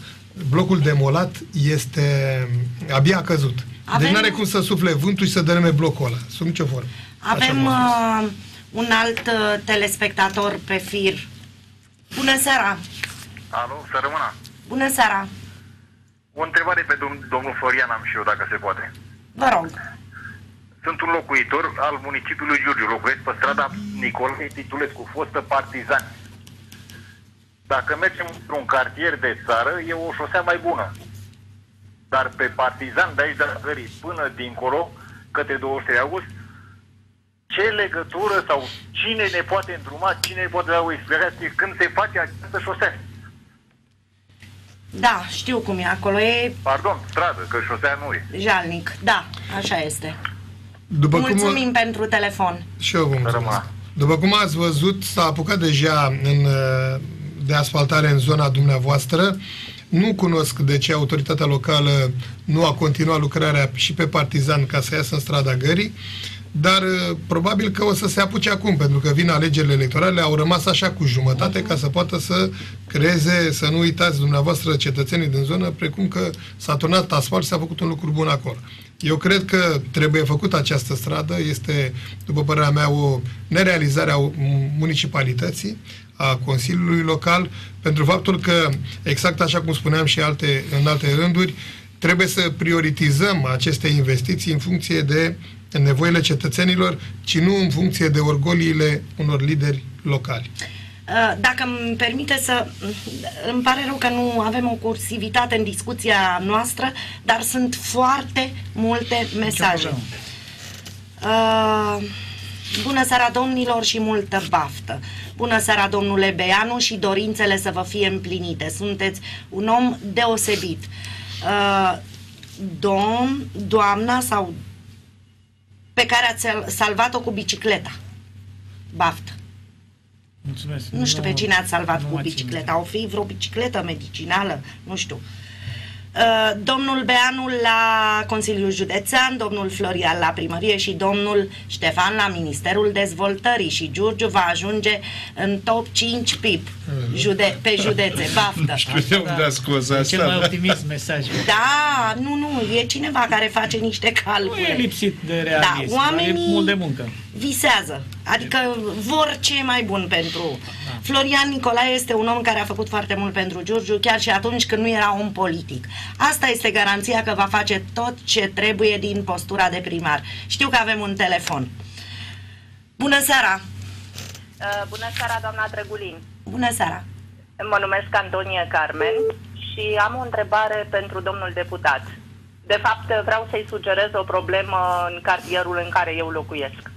Blocul demolat este abia a căzut. Avem- Deci nu are cum să sufle vântul și să dărâme blocul ăla, sub nicio formă. Așa Avem m-am spus. uh, un alt uh, telespectator pe fir. Bună seara! Alo, să rămână. Bună seara! O întrebare pe dom- domnul Florian am și eu, dacă se poate. Vă rog. Sunt un locuitor al municipiului Giurgiu, locuiesc pe strada Nicolae Titulescu, fostă partizan. Dacă mergem într-un cartier de țară, e o șosea mai bună. Dar pe partizan de aici de la Gării până dincolo, către 23 august, ce legătură sau cine ne poate îndruma, cine ne poate da o explicație când se face această șosea? Da, știu cum e acolo. E Pardon, stradă, că șosea nu e. jalnic. Da, așa este. După cum, Mulțumim pentru telefon. Și eu vă mulțumesc. rămână. După cum ați văzut, s-a apucat deja în, uh, de asfaltare în zona dumneavoastră. Nu cunosc de ce autoritatea locală nu a continuat lucrarea și pe Partizan ca să iasă în strada Gării, dar uh, probabil că o să se apuce acum, pentru că vin alegerile electorale, au rămas așa cu jumătate ca să poată să creeze, să nu uitați dumneavoastră cetățenii din zonă, precum că s-a turnat asfalt și s-a făcut un lucru bun acolo. Eu cred că trebuie făcută această stradă, este, după părerea mea, o nerealizare a municipalității, a Consiliului Local, pentru faptul că, exact așa cum spuneam și alte, în alte rânduri, trebuie să prioritizăm aceste investiții în funcție de nevoile cetățenilor, ci nu în funcție de orgoliile unor lideri locali. Uh, dacă îmi permite să... Îmi pare rău că nu avem o cursivitate în discuția noastră, dar sunt foarte multe mesaje. Uh, bună seara domnilor și multă baftă! Bună seara domnule Beanu și dorințele să vă fie împlinite. Sunteți un om deosebit. Uh, domn, doamna sau pe care ați bicicleta. cu bicicleta. Baftă. Mulțumesc. Nu știu nu, pe cine ați salvat cu bicicleta. O fi vreo bicicletă medicinală? Nu știu. Uh, domnul Beanu la Consiliul Județean, domnul Florian la Primărie și domnul Ștefan la Ministerul Dezvoltării și Giurgiu va ajunge în top 5 PIB jude- pe județe. Baftă! Nu știu de unde a scos asta. Cel mai optimist mesaj. Da, nu, nu, e cineva care face niște calcule. Nu e lipsit de realism, da, oamenii e mult de muncă. Visează, adică vor ce e mai bun pentru... Da. Florian Nicolae este un om care a făcut foarte mult pentru Giurgiu, chiar și atunci când nu era om politic. Asta este garanția că va face tot ce trebuie din postura de primar. Știu că avem un telefon. Bună seara! Uh, bună seara, doamna Drăgulin! Bună seara! Mă numesc Antonie Carmen și am o întrebare pentru domnul deputat. De fapt, vreau să-i sugerez o problemă în cartierul în care eu locuiesc.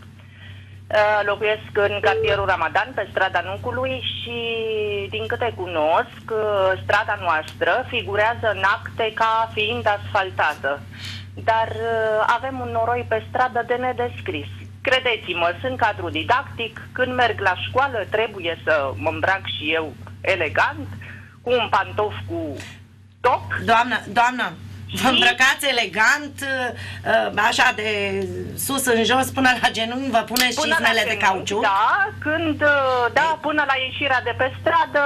Uh, locuiesc în cartierul Ramadan, pe strada Nucului și, din câte cunosc, uh, strada noastră figurează în acte ca fiind asfaltată. Dar uh, avem un noroi pe stradă de nedescris. Credeți-mă, sunt cadru didactic, când merg la școală trebuie să mă îmbrac și eu elegant, cu un pantof cu top. Doamnă, doamnă, Vă îmbrăcați elegant, uh, așa de sus în jos, până la genunchi, vă puneți până cizmele de cauciuc? Da, când, uh, da, până la ieșirea de pe stradă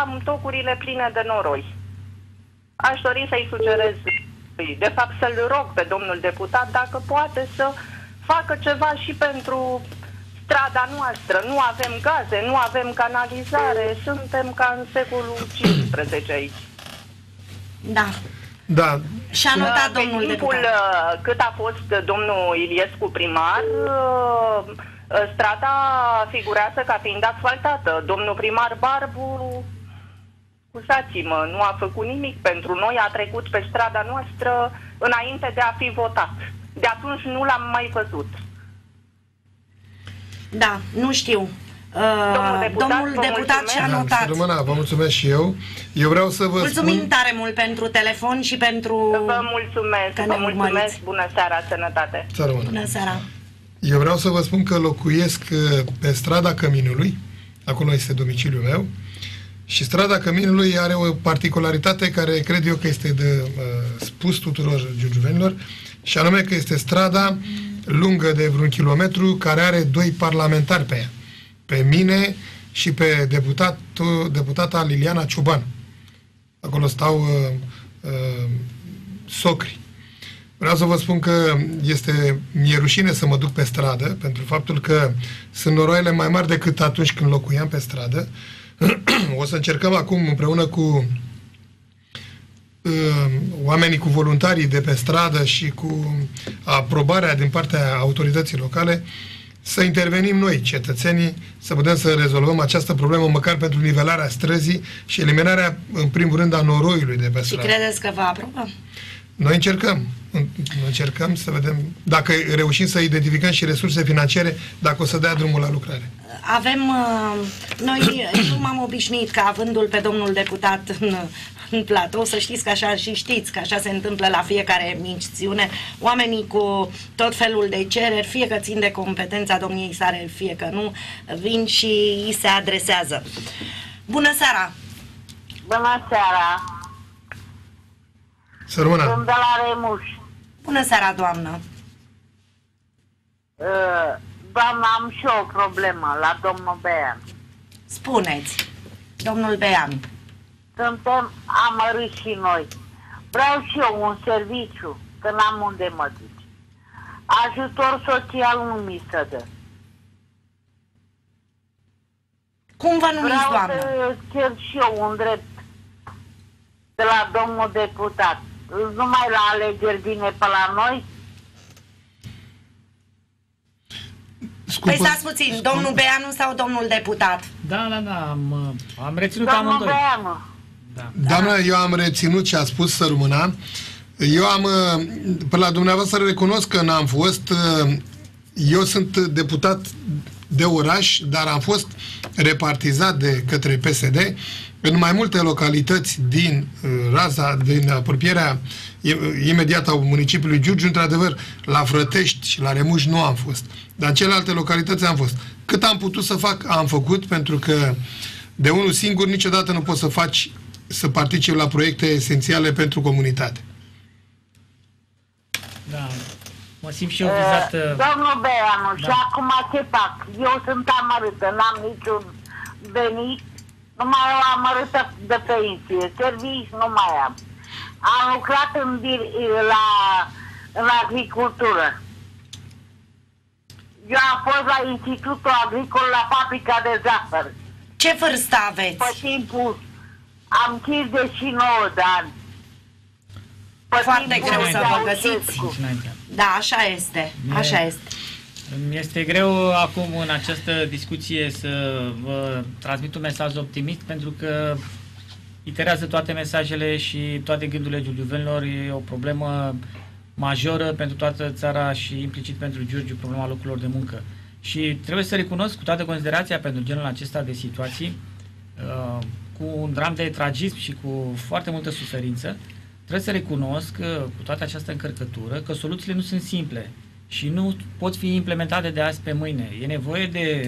am tocurile pline de noroi. Aș dori să-i sugerez, de fapt să-l rog pe domnul deputat dacă poate să facă ceva și pentru strada noastră. Nu avem gaze, nu avem canalizare, suntem ca în secolul 15 aici. Da. Da. Și a notat Pe domnul timpul deputat. Uh, cât a fost domnul Iliescu primar, uh, strada figurează ca fiind asfaltată. Domnul primar Barbu, scuzați-mă, nu a făcut nimic pentru noi, a trecut pe strada noastră înainte de a fi votat. De atunci nu l-am mai văzut. Da, nu știu. Domnul deputat, Domnul deputat și-a notat. Rămâna, vă mulțumesc și eu. Eu vreau să vă Mulțumim spun... tare mult pentru telefon și pentru... Vă mulțumesc, că vă mulțumesc. Urmăriți. Bună seara, sănătate. Bună seara. Eu vreau să vă spun că locuiesc uh, pe strada Căminului. Acolo este domiciliul meu. Și strada Căminului are o particularitate care cred eu că este de uh, spus tuturor giurgiuvenilor, și anume că este strada lungă de vreun kilometru care are doi parlamentari pe ea pe mine și pe deputatul, deputata Liliana Ciuban. Acolo stau uh, uh, socri. Vreau să vă spun că este, mi-e rușine să mă duc pe stradă, pentru faptul că sunt noroile mai mari decât atunci când locuiam pe stradă. o să încercăm acum, împreună cu uh, oamenii cu voluntarii de pe stradă și cu aprobarea din partea autorității locale, uh, să intervenim noi, cetățenii, să putem să rezolvăm această problemă, măcar pentru nivelarea străzii și eliminarea, în primul rând, a noroiului de pe stradă. Și credeți că va aproba? Noi încercăm. Încercăm să vedem dacă reușim să identificăm și resurse financiare, dacă o să dea drumul la lucrare. Avem, uh, noi nu m-am obișnuit ca avându-l pe domnul deputat în în platou, să știți că așa și știți că așa se întâmplă la fiecare misiune, oamenii cu tot felul de cereri, fie că țin de competența domniei sale, fie că nu, vin și îi se adresează. Bună seara! Bună seara! Să rămână! Sunt de la Remuș. Bună seara, doamnă! Uh, doamna, am și o problemă la domnul Bean. Spuneți, domnul Bean. Suntem amărâți și noi. Vreau și eu un serviciu, că n-am unde mă duce. Ajutor social nu mi se dă. Cum vă numiți, Vreau doamnă? să cer și eu un drept de la domnul deputat. Numai la alegeri vine pe la noi? Păi stați puțin, domnul Beanu sau domnul deputat? Da, da, da, am, am reținut Domnul amândoi. Beanu. Da. Doamna, eu am reținut ce a spus să rămâna. Eu am, uh, pe la dumneavoastră recunosc că n-am fost, uh, eu sunt deputat de oraș, dar am fost repartizat de către PSD în mai multe localități din uh, raza, din apropierea i- imediată a municipiului Giurgiu, într-adevăr, la Frătești și la Remuș nu am fost, dar în celelalte localități am fost. Cât am putut să fac, am făcut, pentru că de unul singur niciodată nu poți să faci să participi la proiecte esențiale pentru comunitate. Da. Mă simt și eu vizat... Uh, uh, Domnul Beanu, Da. și acum ce fac? Eu sunt amărâtă, n-am niciun venit, numai o amărâtă de pensie, servici nu mai am. Am lucrat în, dir- la, în agricultură. Eu am fost la Institutul Agricol la fabrica de zahăr. Ce vârstă aveți? Pe timpul am 59 de ani. Pe Foarte timpul greu lui să vă Ceaușescu. găsiți. nici înainte. Da, așa este, așa este. Îmi este greu acum în această discuție să vă transmit un mesaj optimist pentru că iterează toate mesajele și toate gândurile giurgiuvenilor. E o problemă majoră pentru toată țara și implicit pentru Giurgiu problema locurilor de muncă. Și trebuie să recunosc cu toată considerația pentru genul acesta de situații, uh, cu un dram de tragism și cu foarte multă suferință, trebuie să recunosc că, cu toată această încărcătură că soluțiile nu sunt simple și nu pot fi implementate de azi pe mâine. E nevoie de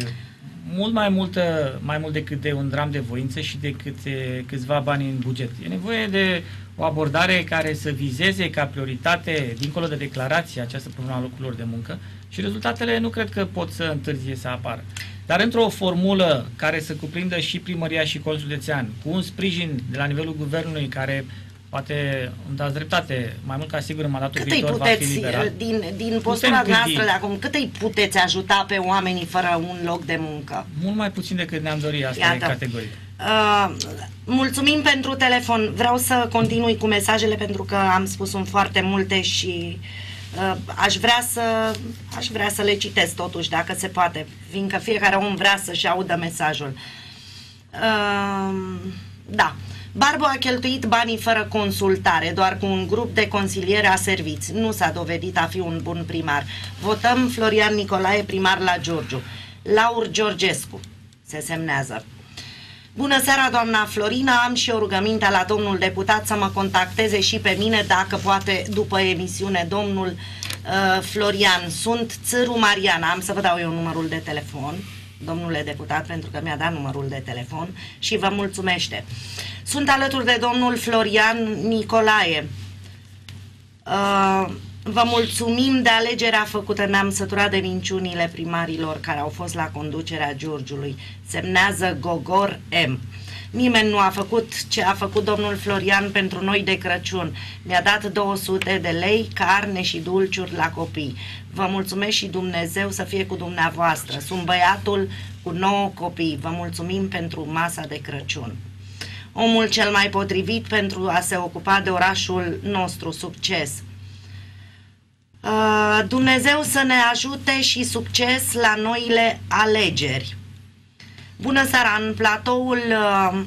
mult mai multă, mai mult decât de un dram de voință și de câte, câțiva bani în buget. E nevoie de o abordare care să vizeze ca prioritate, dincolo de declarație, această problemă a locurilor de muncă și rezultatele nu cred că pot să întârzie să apară. Dar într-o formulă care să cuprindă și primăria și consul județean, cu un sprijin de la nivelul guvernului care poate îmi dați dreptate, mai mult ca sigur în mandatul Cât îi viitor va fi puteți, liberal. din, din postura gândi. noastră de acum, cât îi puteți ajuta pe oamenii fără un loc de muncă? Mult mai puțin decât ne-am dorit, asta Iată. e categoric. Uh, mulțumim pentru telefon. Vreau să continui cu mesajele pentru că am spus un foarte multe și uh, aș vrea să aș vrea să le citesc totuși dacă se poate, fiindcă fiecare om vrea să-și audă mesajul. Uh, da. Barbu a cheltuit banii fără consultare, doar cu un grup de consiliere a serviți. Nu s-a dovedit a fi un bun primar. Votăm Florian Nicolae, primar la Giurgiu. Laur Georgescu se semnează. Bună seara, doamna Florina. Am și o rugăminte la domnul deputat să mă contacteze și pe mine, dacă poate, după emisiune, domnul uh, Florian. Sunt Țâru Mariana. Am să vă dau eu numărul de telefon, domnule deputat, pentru că mi-a dat numărul de telefon și vă mulțumește. Sunt alături de domnul Florian Nicolae. Uh, vă mulțumim de alegerea făcută. Ne-am săturat de minciunile primarilor care au fost la conducerea Giurgiului. Semnează Gogor M. Nimeni nu a făcut ce a făcut domnul Florian pentru noi de Crăciun. Mi-a dat 200 de lei, carne și dulciuri la copii. Vă mulțumesc și Dumnezeu să fie cu dumneavoastră. Sunt băiatul cu 9 copii. Vă mulțumim pentru masa de Crăciun omul cel mai potrivit pentru a se ocupa de orașul nostru, succes. Uh, Dumnezeu să ne ajute și succes la noile alegeri. Bună seara, în platoul uh,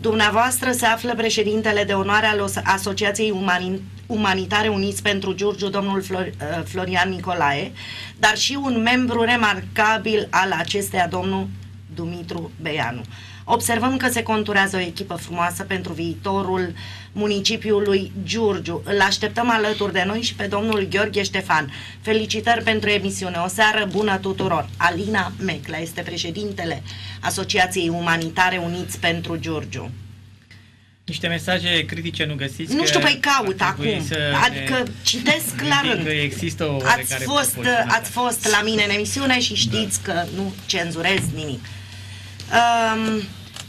dumneavoastră se află președintele de onoare al Os- Asociației Umani- Umanitare Uniți pentru Giurgiu, domnul Flor- uh, Florian Nicolae, dar și un membru remarcabil al acesteia, domnul Dumitru Beianu. Observăm că se conturează o echipă frumoasă pentru viitorul municipiului Giurgiu. Îl așteptăm alături de noi și pe domnul Gheorghe Ștefan. Felicitări pentru emisiune. O seară bună tuturor. Alina Mecla este președintele Asociației Umanitare Uniți pentru Giurgiu. Niște mesaje critice nu găsiți? Nu că știu, păi caut ar trebui acum. să Adică ne citesc la gândim rând. Că există o Ați oarecare fost, proporționalitate. ați fost la mine în emisiune și știți Da. că nu cenzurez nimic. Um,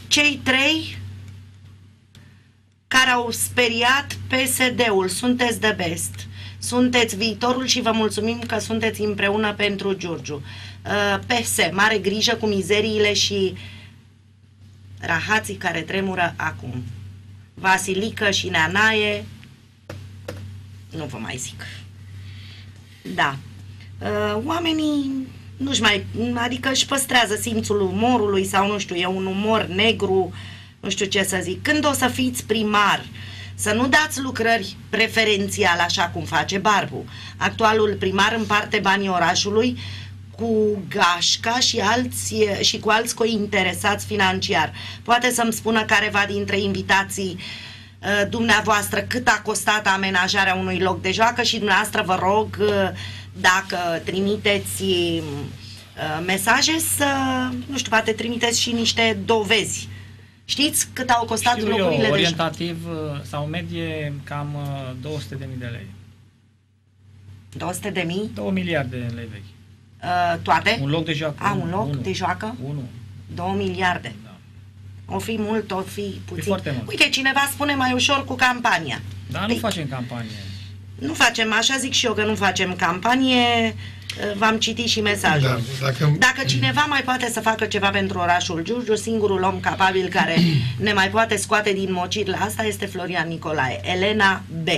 cei trei care au speriat PSD-ul, sunteți de best. Sunteți viitorul și vă mulțumim că sunteți împreună pentru Giurgiu. Uh, PS, mare grijă cu mizeriile și rahații care tremură acum. Vasilică și Neanaie, nu vă mai zic. Da. Uh, oamenii nu-și mai, adică își păstrează simțul umorului sau nu știu, e un umor negru, nu știu ce să zic. Când o să fiți primar, să nu dați lucrări preferențial așa cum face Barbu. Actualul primar împarte banii orașului cu gașca și, alți, și cu alți cointeresați financiar. Poate să-mi spună careva dintre invitații uh, dumneavoastră cât a costat amenajarea unui loc de joacă și dumneavoastră vă rog uh, dacă trimiteți uh, mesaje să, nu știu, poate trimiteți și niște dovezi. Știți cât au costat Știu locurile eu, de joacă? orientativ uh, sau medie cam uh, 200.000 de lei. 200 de mii? 2 miliarde de lei vechi. Uh, toate? Un loc de joacă. A, un loc unu. de joacă? Unu. 2 miliarde. Da. O fi mult, o fi puțin. foarte mult. Uite, cineva spune mai ușor cu campania. Dar nu Păi, facem campanie. Nu facem, așa zic și eu că nu facem campanie, uh, v-am citit și mesajul. Da, dacă- Dacă cineva mai poate să facă ceva pentru orașul Giurgiu, singurul om capabil care ne mai poate scoate din mocir la asta este Florian Nicolae. Elena B.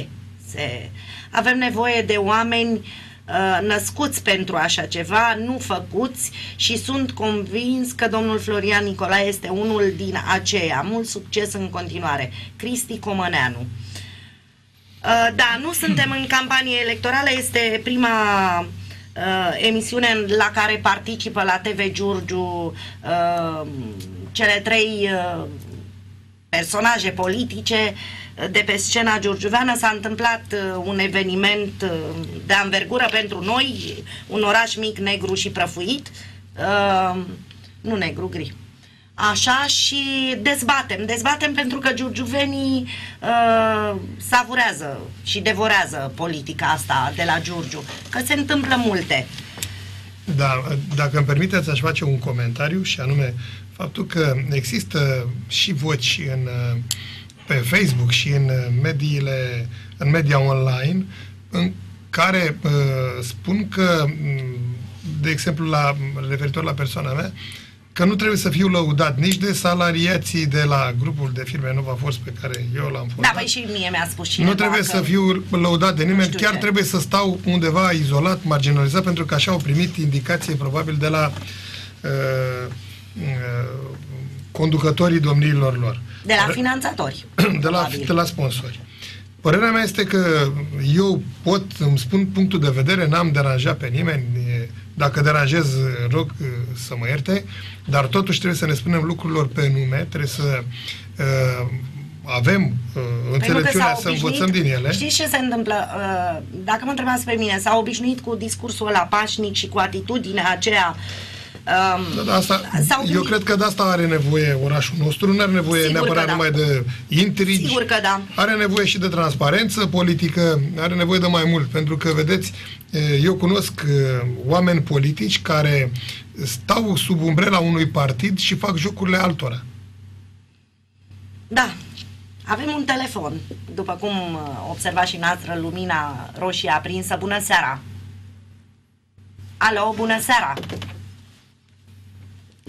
Se... Avem nevoie de oameni uh, născuți pentru așa ceva, nu făcuți și sunt convins că domnul Florian Nicolae este unul din aceia. Mult succes în continuare. Cristi Comăneanu. Uh, Da, nu suntem în campanie electorală, este prima uh, emisiune în- la care participă la TV Giurgiu uh, cele trei uh, personaje politice uh, de pe scena giurgiuveană. S-a întâmplat uh, un eveniment uh, de anvergură pentru noi, un oraș mic, negru și prăfuit, uh, nu negru, gri. Așa și dezbatem, dezbatem pentru că giurgiuvenii uh, savurează și devorează politica asta de la Giurgiu, că se întâmplă multe. Da, dacă îmi permiteți, aș face un comentariu și anume faptul că există și voci în, uh, pe Facebook și în uh, mediile, în media online în care uh, spun că, m, de exemplu, la, referitor la persoana mea, că nu trebuie să fiu lăudat nici de salariații de la grupul de firme Nova Force pe care eu l-am Da, fondat. păi și mie mi-a spus cineva Nu trebuie că... să fiu lăudat de nimeni, știu chiar ce. trebuie să stau undeva izolat, marginalizat, pentru că așa au primit indicație probabil de la uh, uh, conducătorii domniilor lor. De la finanțatori. de, la, probabil. de la sponsori. Părerea mea este că eu pot, îmi spun punctul de vedere, n-am deranjat pe nimeni, e- dacă deranjez, rog uh, să mă ierte, dar totuși trebuie să ne spunem lucrurilor pe nume, trebuie să uh, avem uh, Păi nu că înțelepciunea s-au să obișnuit- învățăm din ele. Știți ce se întâmplă? Uh, Dacă mă întrebați pe mine, s-au obișnuit cu discursul ăla pașnic și cu atitudinea aceea um, Da, da, asta, s-au eu gândit- cred că de asta are nevoie orașul nostru, nu are nevoie Sigur neapărat că da. numai de intrigi, Sigur că da. are nevoie și de transparență politică, are nevoie de mai mult, pentru că, vedeți, eu cunosc uh, oameni politici care stau sub umbrela unui partid și fac jocurile altora. Da, avem un telefon. După cum uh, observați și noastră, lumina roșie aprinsă. Bună seara! Alo, bună seara!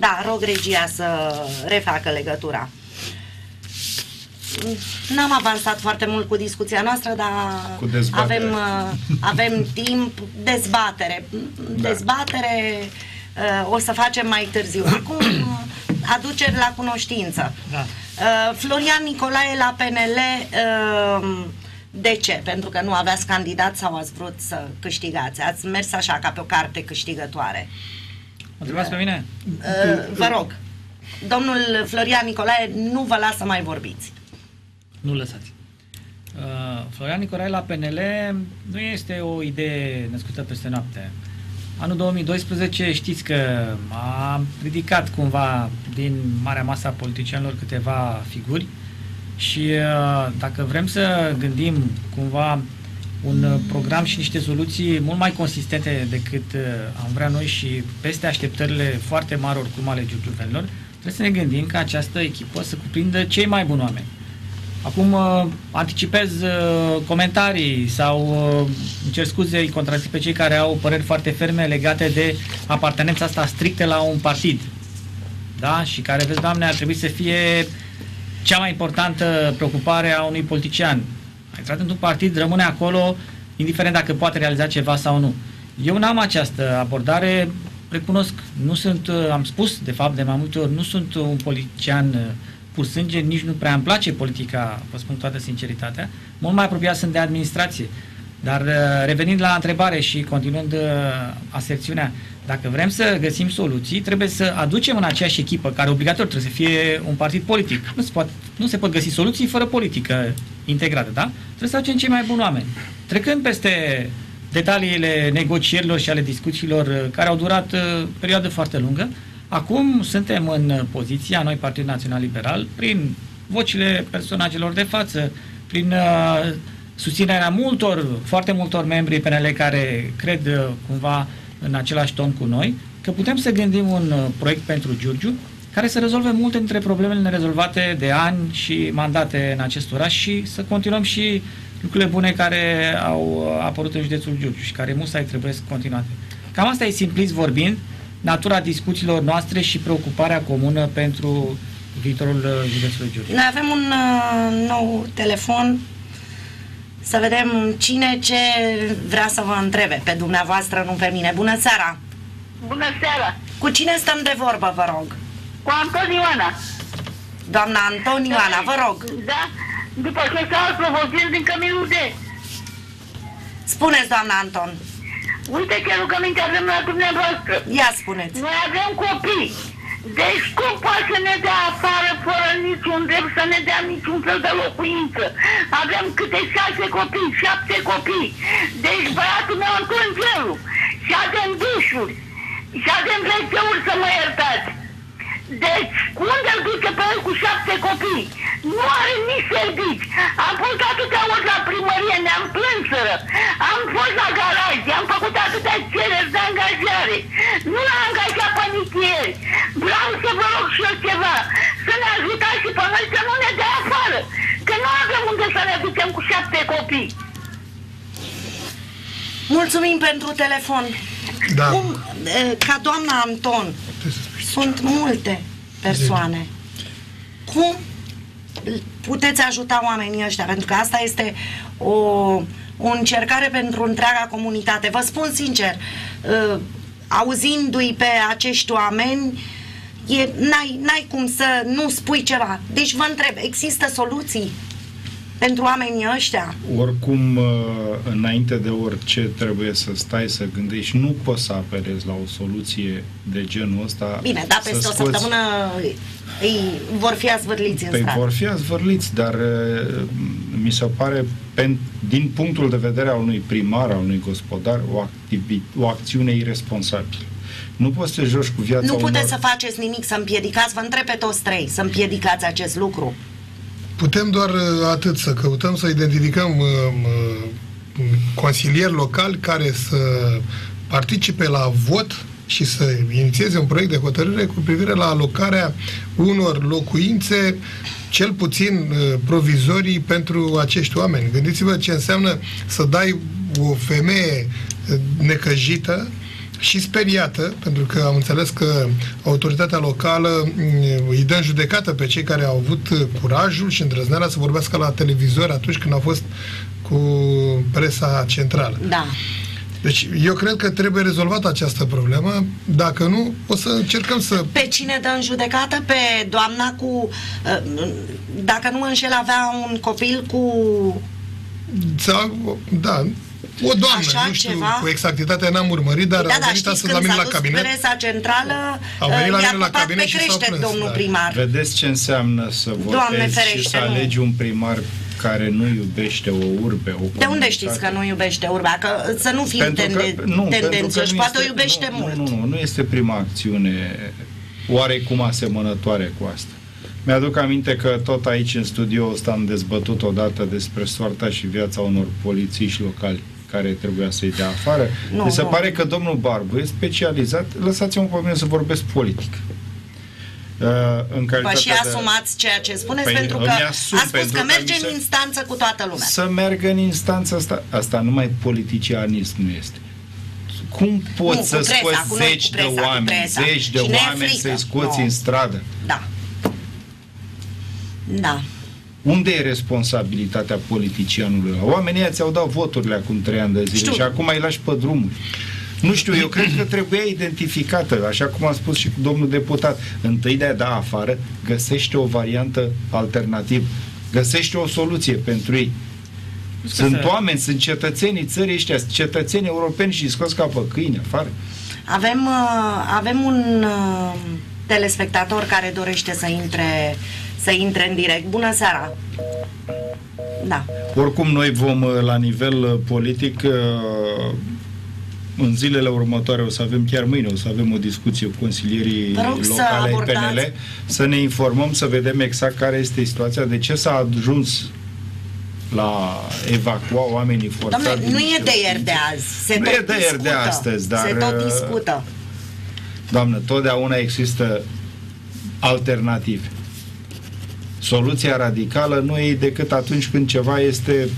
Da, rog regia să refacă legătura. N-am avansat foarte mult cu discuția noastră, dar Cu dezbaterea. avem, uh, avem timp. Dezbatere. Da. Dezbatere uh, o să facem mai târziu. Acum, uh, aduceri la cunoștință. Da. Uh, Florian Nicolae la PNL, uh, de ce? Pentru că nu aveați candidat sau ați vrut să câștigați? Ați mers așa ca pe o carte câștigătoare. Mă întrebați pe mine? Uh, vă rog, domnul Florian Nicolae nu vă lasă mai vorbiți. Nu lăsați. Uh, Florian Nicolae la PNL nu este o idee născută peste noapte. Anul 2012 știți că a ridicat cumva din marea masă a politicienilor câteva figuri Și uh, dacă vrem să gândim cumva un uh, program și niște soluții mult mai consistente decât uh, am vrea noi și peste așteptările foarte mari oricum ale giurgiuvenilor, trebuie să ne gândim că această echipă să cuprindă cei mai buni oameni. Acum uh, anticipez uh, comentarii sau uh, îmi cer scuze, îi contrazic pe cei care au păreri foarte ferme legate de apartenența asta strictă la un partid. Da? Și care, vezi, Doamne, ar trebui să fie cea mai importantă preocupare a unui politician. A intrat într-un partid, rămâne acolo, indiferent dacă poate realiza ceva sau nu. Eu n-am această abordare, recunosc, nu sunt, uh, am spus de fapt de mai multe ori, nu sunt un politician uh, pur sânge, nici nu prea îmi place politica, vă spun toată sinceritatea, mult mai apropiat sunt de administrație. Dar uh, revenind la întrebare și continuând uh, aserțiunea, dacă vrem să găsim soluții, trebuie să aducem în aceeași echipă, care obligatoriu trebuie să fie un partid politic. Nu se, poate, nu se pot găsi soluții fără politică integrată, da? Trebuie să aducem cei mai buni oameni. Trecând peste detaliile negocierilor și ale discuțiilor uh, care au durat uh, perioadă foarte lungă, acum suntem în poziția, noi Partidul Național Liberal, prin vocile personajelor de față, prin uh, susținerea multor, foarte multor membri PNL care cred uh, cumva în același ton cu noi, că putem să gândim un uh, proiect pentru Giurgiu care să rezolve multe dintre problemele nerezolvate de ani și mandate în acest oraș și să continuăm și lucrurile bune care au uh, apărut în județul Giurgiu și care musai trebuie să continuate. Cam asta e simplist vorbind, natura discuțiilor noastre și preocuparea comună pentru viitorul uh, județului Giurgiu. Noi avem un uh, nou telefon să vedem cine ce vrea să vă întrebe pe dumneavoastră, nu pe mine. Bună seara! Bună seara! Cu cine stăm de vorbă, vă rog? Cu Anton Ioana. Doamna Anton Ioana, vă rog. Da? După ce s-au provocări din căminul de... Spuneți, doamna Anton. Uite ce rugăminte avem la dumneavoastră. Ia spuneți. Noi avem copii. Deci cum poate să ne dea afară fără niciun drept să ne dea niciun fel de locuință? Avem câte șase copii, șapte copii. Deci băiatul meu Anton Gelu. Și avem dușuri. Și avem WC-uri să mă iertați. Deci, unde îl duce pe el cu șapte copii? Nu are nici servici. Am fost atâtea ori la primărie, ne-am plânsără. Am fost la garaje, am Vreau să vă rog și eu ceva. Să ne ajutați și pe noi să nu ne dea afară. Că nu avem unde să ne ducem cu șapte copii. Mulțumim pentru telefon. Da. Cum, e, ca doamna Anton, sunt multe persoane. Cum puteți ajuta oamenii ăștia? Pentru că asta este o, o încercare pentru întreaga comunitate. Vă spun sincer, uh, auzindu-i pe acești oameni, e, n-ai, n-ai cum să nu spui ceva. Deci vă întreb, există soluții pentru oamenii ăștia? Oricum, uh, înainte de orice, trebuie să stai să gândești. Nu poți să apelezi la o soluție de genul ăsta. Bine, dar să peste o scoți- săptămână îi vor fi azvârliți în Păi stradă. vor fi azvârliți, dar uh, mi se pare, pen, din punctul de vedere al unui primar, al unui gospodar, o, activi, o acțiune irresponsabilă. Nu poți să te joci cu viața Nu unor... puteți să faceți nimic, să împiedicați, vă întreb pe toți trei, să împiedicați acest lucru. Putem doar uh, atât, să căutăm să identificăm uh, uh, consilieri locali care să participe la vot și să inițieze un proiect de hotărâre cu privire la alocarea unor locuințe cel puțin uh, provizorii pentru acești oameni. Gândiți-vă ce înseamnă să dai o femeie uh, necăjită și speriată, pentru că am înțeles că autoritatea locală mm, îi dă în judecată pe cei care au avut uh, curajul și îndrăzneala să vorbească la televizor atunci când au fost cu presa centrală. Da. Deci eu cred că trebuie rezolvată această problemă. Dacă nu, o să încercăm să... Pe cine dă în judecată? Pe doamna cu... uh, Dacă nu mă înșel, avea un copil cu... Sau, da, o doamnă, Așa nu știu ceva? cu exactitate, n-am urmărit, dar da, a da, venit știți astăzi când la mine s-a la dus cabinet. presa centrală, Au venit la uh, i-a mine la pupat cabinet pe și s-au crește plâns, domnul da. primar. Vedeți ce înseamnă să Doamne votezi și ferește, să nu. alegi un primar care nu iubește o urbe, o De unde comunitate. știți că nu iubește urba? Că să nu fim Pentru tende- că, nu, pentru că tendențioși, nu poate o este- iubește nu, mult. Nu, nu, nu este prima acțiune oarecum asemănătoare cu asta. Mi-aduc aminte că tot aici în studio ăsta am dezbătut odată despre soarta și viața unor polițiști locali care trebuia să-i dea afară. Nu, Mi se nu. pare că domnul Barbu e specializat, lăsați-mă pe mine să vorbesc politic. Uh, în Vă calitatea și de- asumați ceea ce spuneți Păi, pentru că îmi asum a spus pentru că că merge mi se- în instanță cu toată lumea. Să meargă în instanța asta. Asta numai politicianism nu este. Cum poți Nu, să cu presa, scoți cu noi, cu zeci presa, de cu oameni, presa. zeci de Și ne e oameni frică. să-i scoți Nu. în stradă? Da. Da. Unde e responsabilitatea politicianului? ăla? Oamenii ăia ți-au dat voturile acum trei ani de zile Știu. și acum îi lași pe drumuri. Nu știu, eu cred că trebuia identificată, așa cum a spus și domnul deputat, întâi de a da afară, găsește o variantă alternativă, găsește o soluție pentru ei. Sunt să- oameni, sunt cetățenii țării ăștia, sunt cetățeni europeni și scos ca pe câine afară. Avem, uh, avem un uh, telespectator care dorește să intre, să intre în direct. Bună seara! Da. Oricum, noi vom, uh, la nivel uh, politic, uh, în zilele următoare o să avem, chiar mâine, o să avem o discuție cu consilierii Vă rog să locale ai abordați. PNL, să ne informăm, să vedem exact care este situația, de ce s-a ajuns la evacua oamenii forțați. Doamne, din nu e niște de ieri de locuințe. azi. Se Nu tot e de ieri de discută. astăzi, dar, Se tot uh, discută. Doamnă, totdeauna există alternative. Soluția radicală nu e decât atunci când ceva este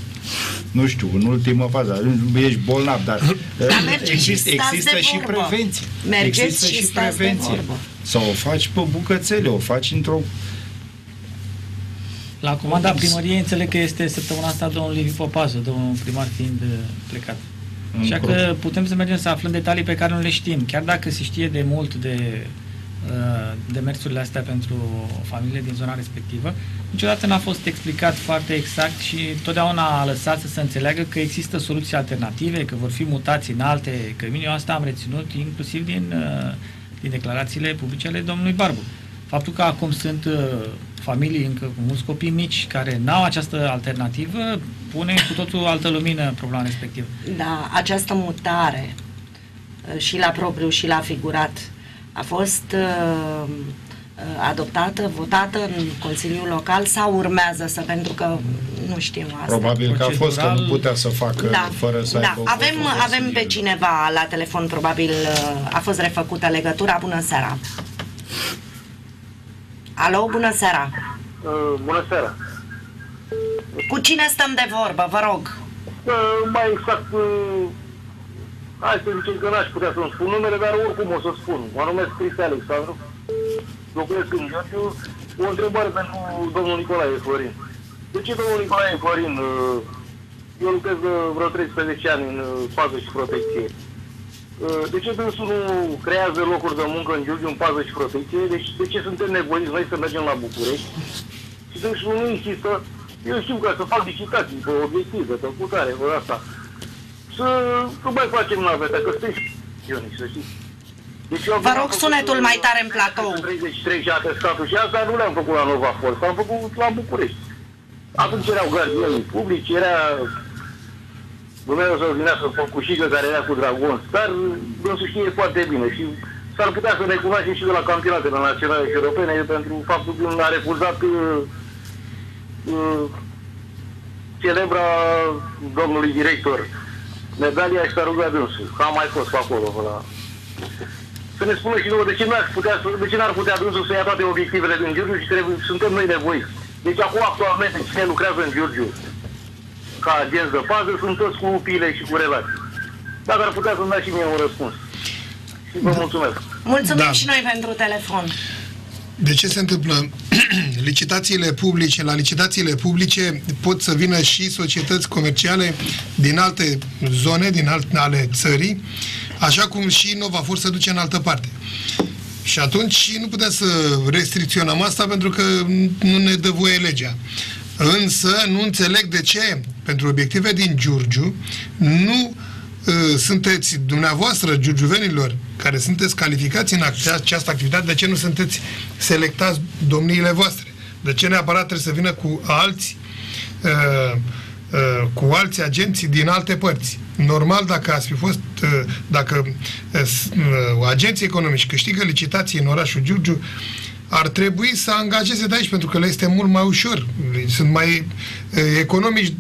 nu știu, în ultimă fază, ești bolnav, dar Dar mergeți și există, stați există de și vorbă. prevenție. Mergeți există și și stați de prevenție. vorbă. Sau o faci pe bucățele, o faci într-o... La comanda primăriei înțeleg că este săptămâna asta domnul Liviu Popazu, domnul primar fiind uh, plecat. Așa Încolo. că putem să mergem să aflăm detalii pe care nu le știm. Chiar dacă se știe de mult de uh, demersurile astea pentru familiile din zona respectivă, niciodată n-a fost explicat foarte exact și totdeauna a lăsat să se înțeleagă că există soluții alternative, că vor fi mutați în alte cămini. Eu asta am reținut inclusiv din, uh, din declarațiile publice ale domnului Barbu. Faptul că acum sunt uh, familii încă cu mulți copii mici care n-au această alternativă pune cu totul altă lumină problema respectivă. Da, această mutare uh, și la propriu și la figurat a fost uh, uh, adoptată, votată în Consiliul Local sau urmează să, pentru că nu știm asta. Probabil că a fost că nu Procedural- putea să facă Da, fără să da. aibă o Avem, votul avem pe Consiliului. cineva la telefon, probabil uh, a fost refăcută legătura. Bună seara! Alo, bună seara! Uh, bună seara. Cu cine stăm de vorbă, vă rog? Uh, mai exact, uh, hai să zicem că n-aș putea să-mi spun numele, dar oricum o să spun. Mă numesc Cristi Alexandru, locuiesc în Giurgiu. O întrebare pentru domnul Nicolae Florin. De ce domnul Nicolae Florin, uh, eu lucrez de vreo 13 ani în uh, pază și protecție, Uh, de ce dânsul nu creează locuri de muncă în Giurgiu în pază și protecție? Deci de ce suntem nevoiți noi să mergem la București? Și dânsul nu insistă, eu știu că să fac licitații pe obiective, pe putare, pe asta. Să nu mai facem naveta, că suntem și să știți. Deci eu Vă rog sunetul mai tare în platou. 33 și atestatul și asta nu le-am făcut la Nova Force, am făcut la București. Atunci erau gardienii publici, era Dumnezeu să vinea să fac cu șigă care era cu dragon, dar dânsul știe foarte bine și s-ar putea să ne cunoaștem și de la campionatele naționale și europene pentru faptul că a refuzat uh, uh, celebra domnului director medalia și s-a rugat dânsul, că am mai fost pe acolo, pe la... Să ne spună și nouă de ce n-ar putea, să- de ce n-ar putea dânsul să ia toate obiectivele din Giurgiu și trebuie, suntem noi nevoiți. Deci acum actualmente cine lucrează în Giurgiu ca agenți de fază sunt toți cu pile și cu relații. Dacă ar putea să-mi dați și mie un răspuns. Și vă mulțumesc. Mulțumim Da. și noi pentru telefon. De ce se întâmplă? licitațiile publice, la licitațiile publice pot să vină și societăți comerciale din alte zone, din alte ale țării, așa cum și Nova Force se duce în altă parte. Și atunci nu putem să restricționăm asta pentru că nu ne dă voie legea. Însă nu înțeleg de ce, pentru obiective din Giurgiu, nu uh, sunteți dumneavoastră, giurgiuvenilor, care sunteți calificați în ace- această activitate, de ce nu sunteți selectați domniile voastre? De ce neapărat trebuie să vină cu alți uh, uh, cu alți agenții din alte părți. Normal, dacă ați fi fost, uh, dacă uh, s- uh, agenții economici câștigă licitații în orașul Giurgiu, ar trebui să angajeze de aici, pentru că le este mult mai ușor. Sunt mai eh, economici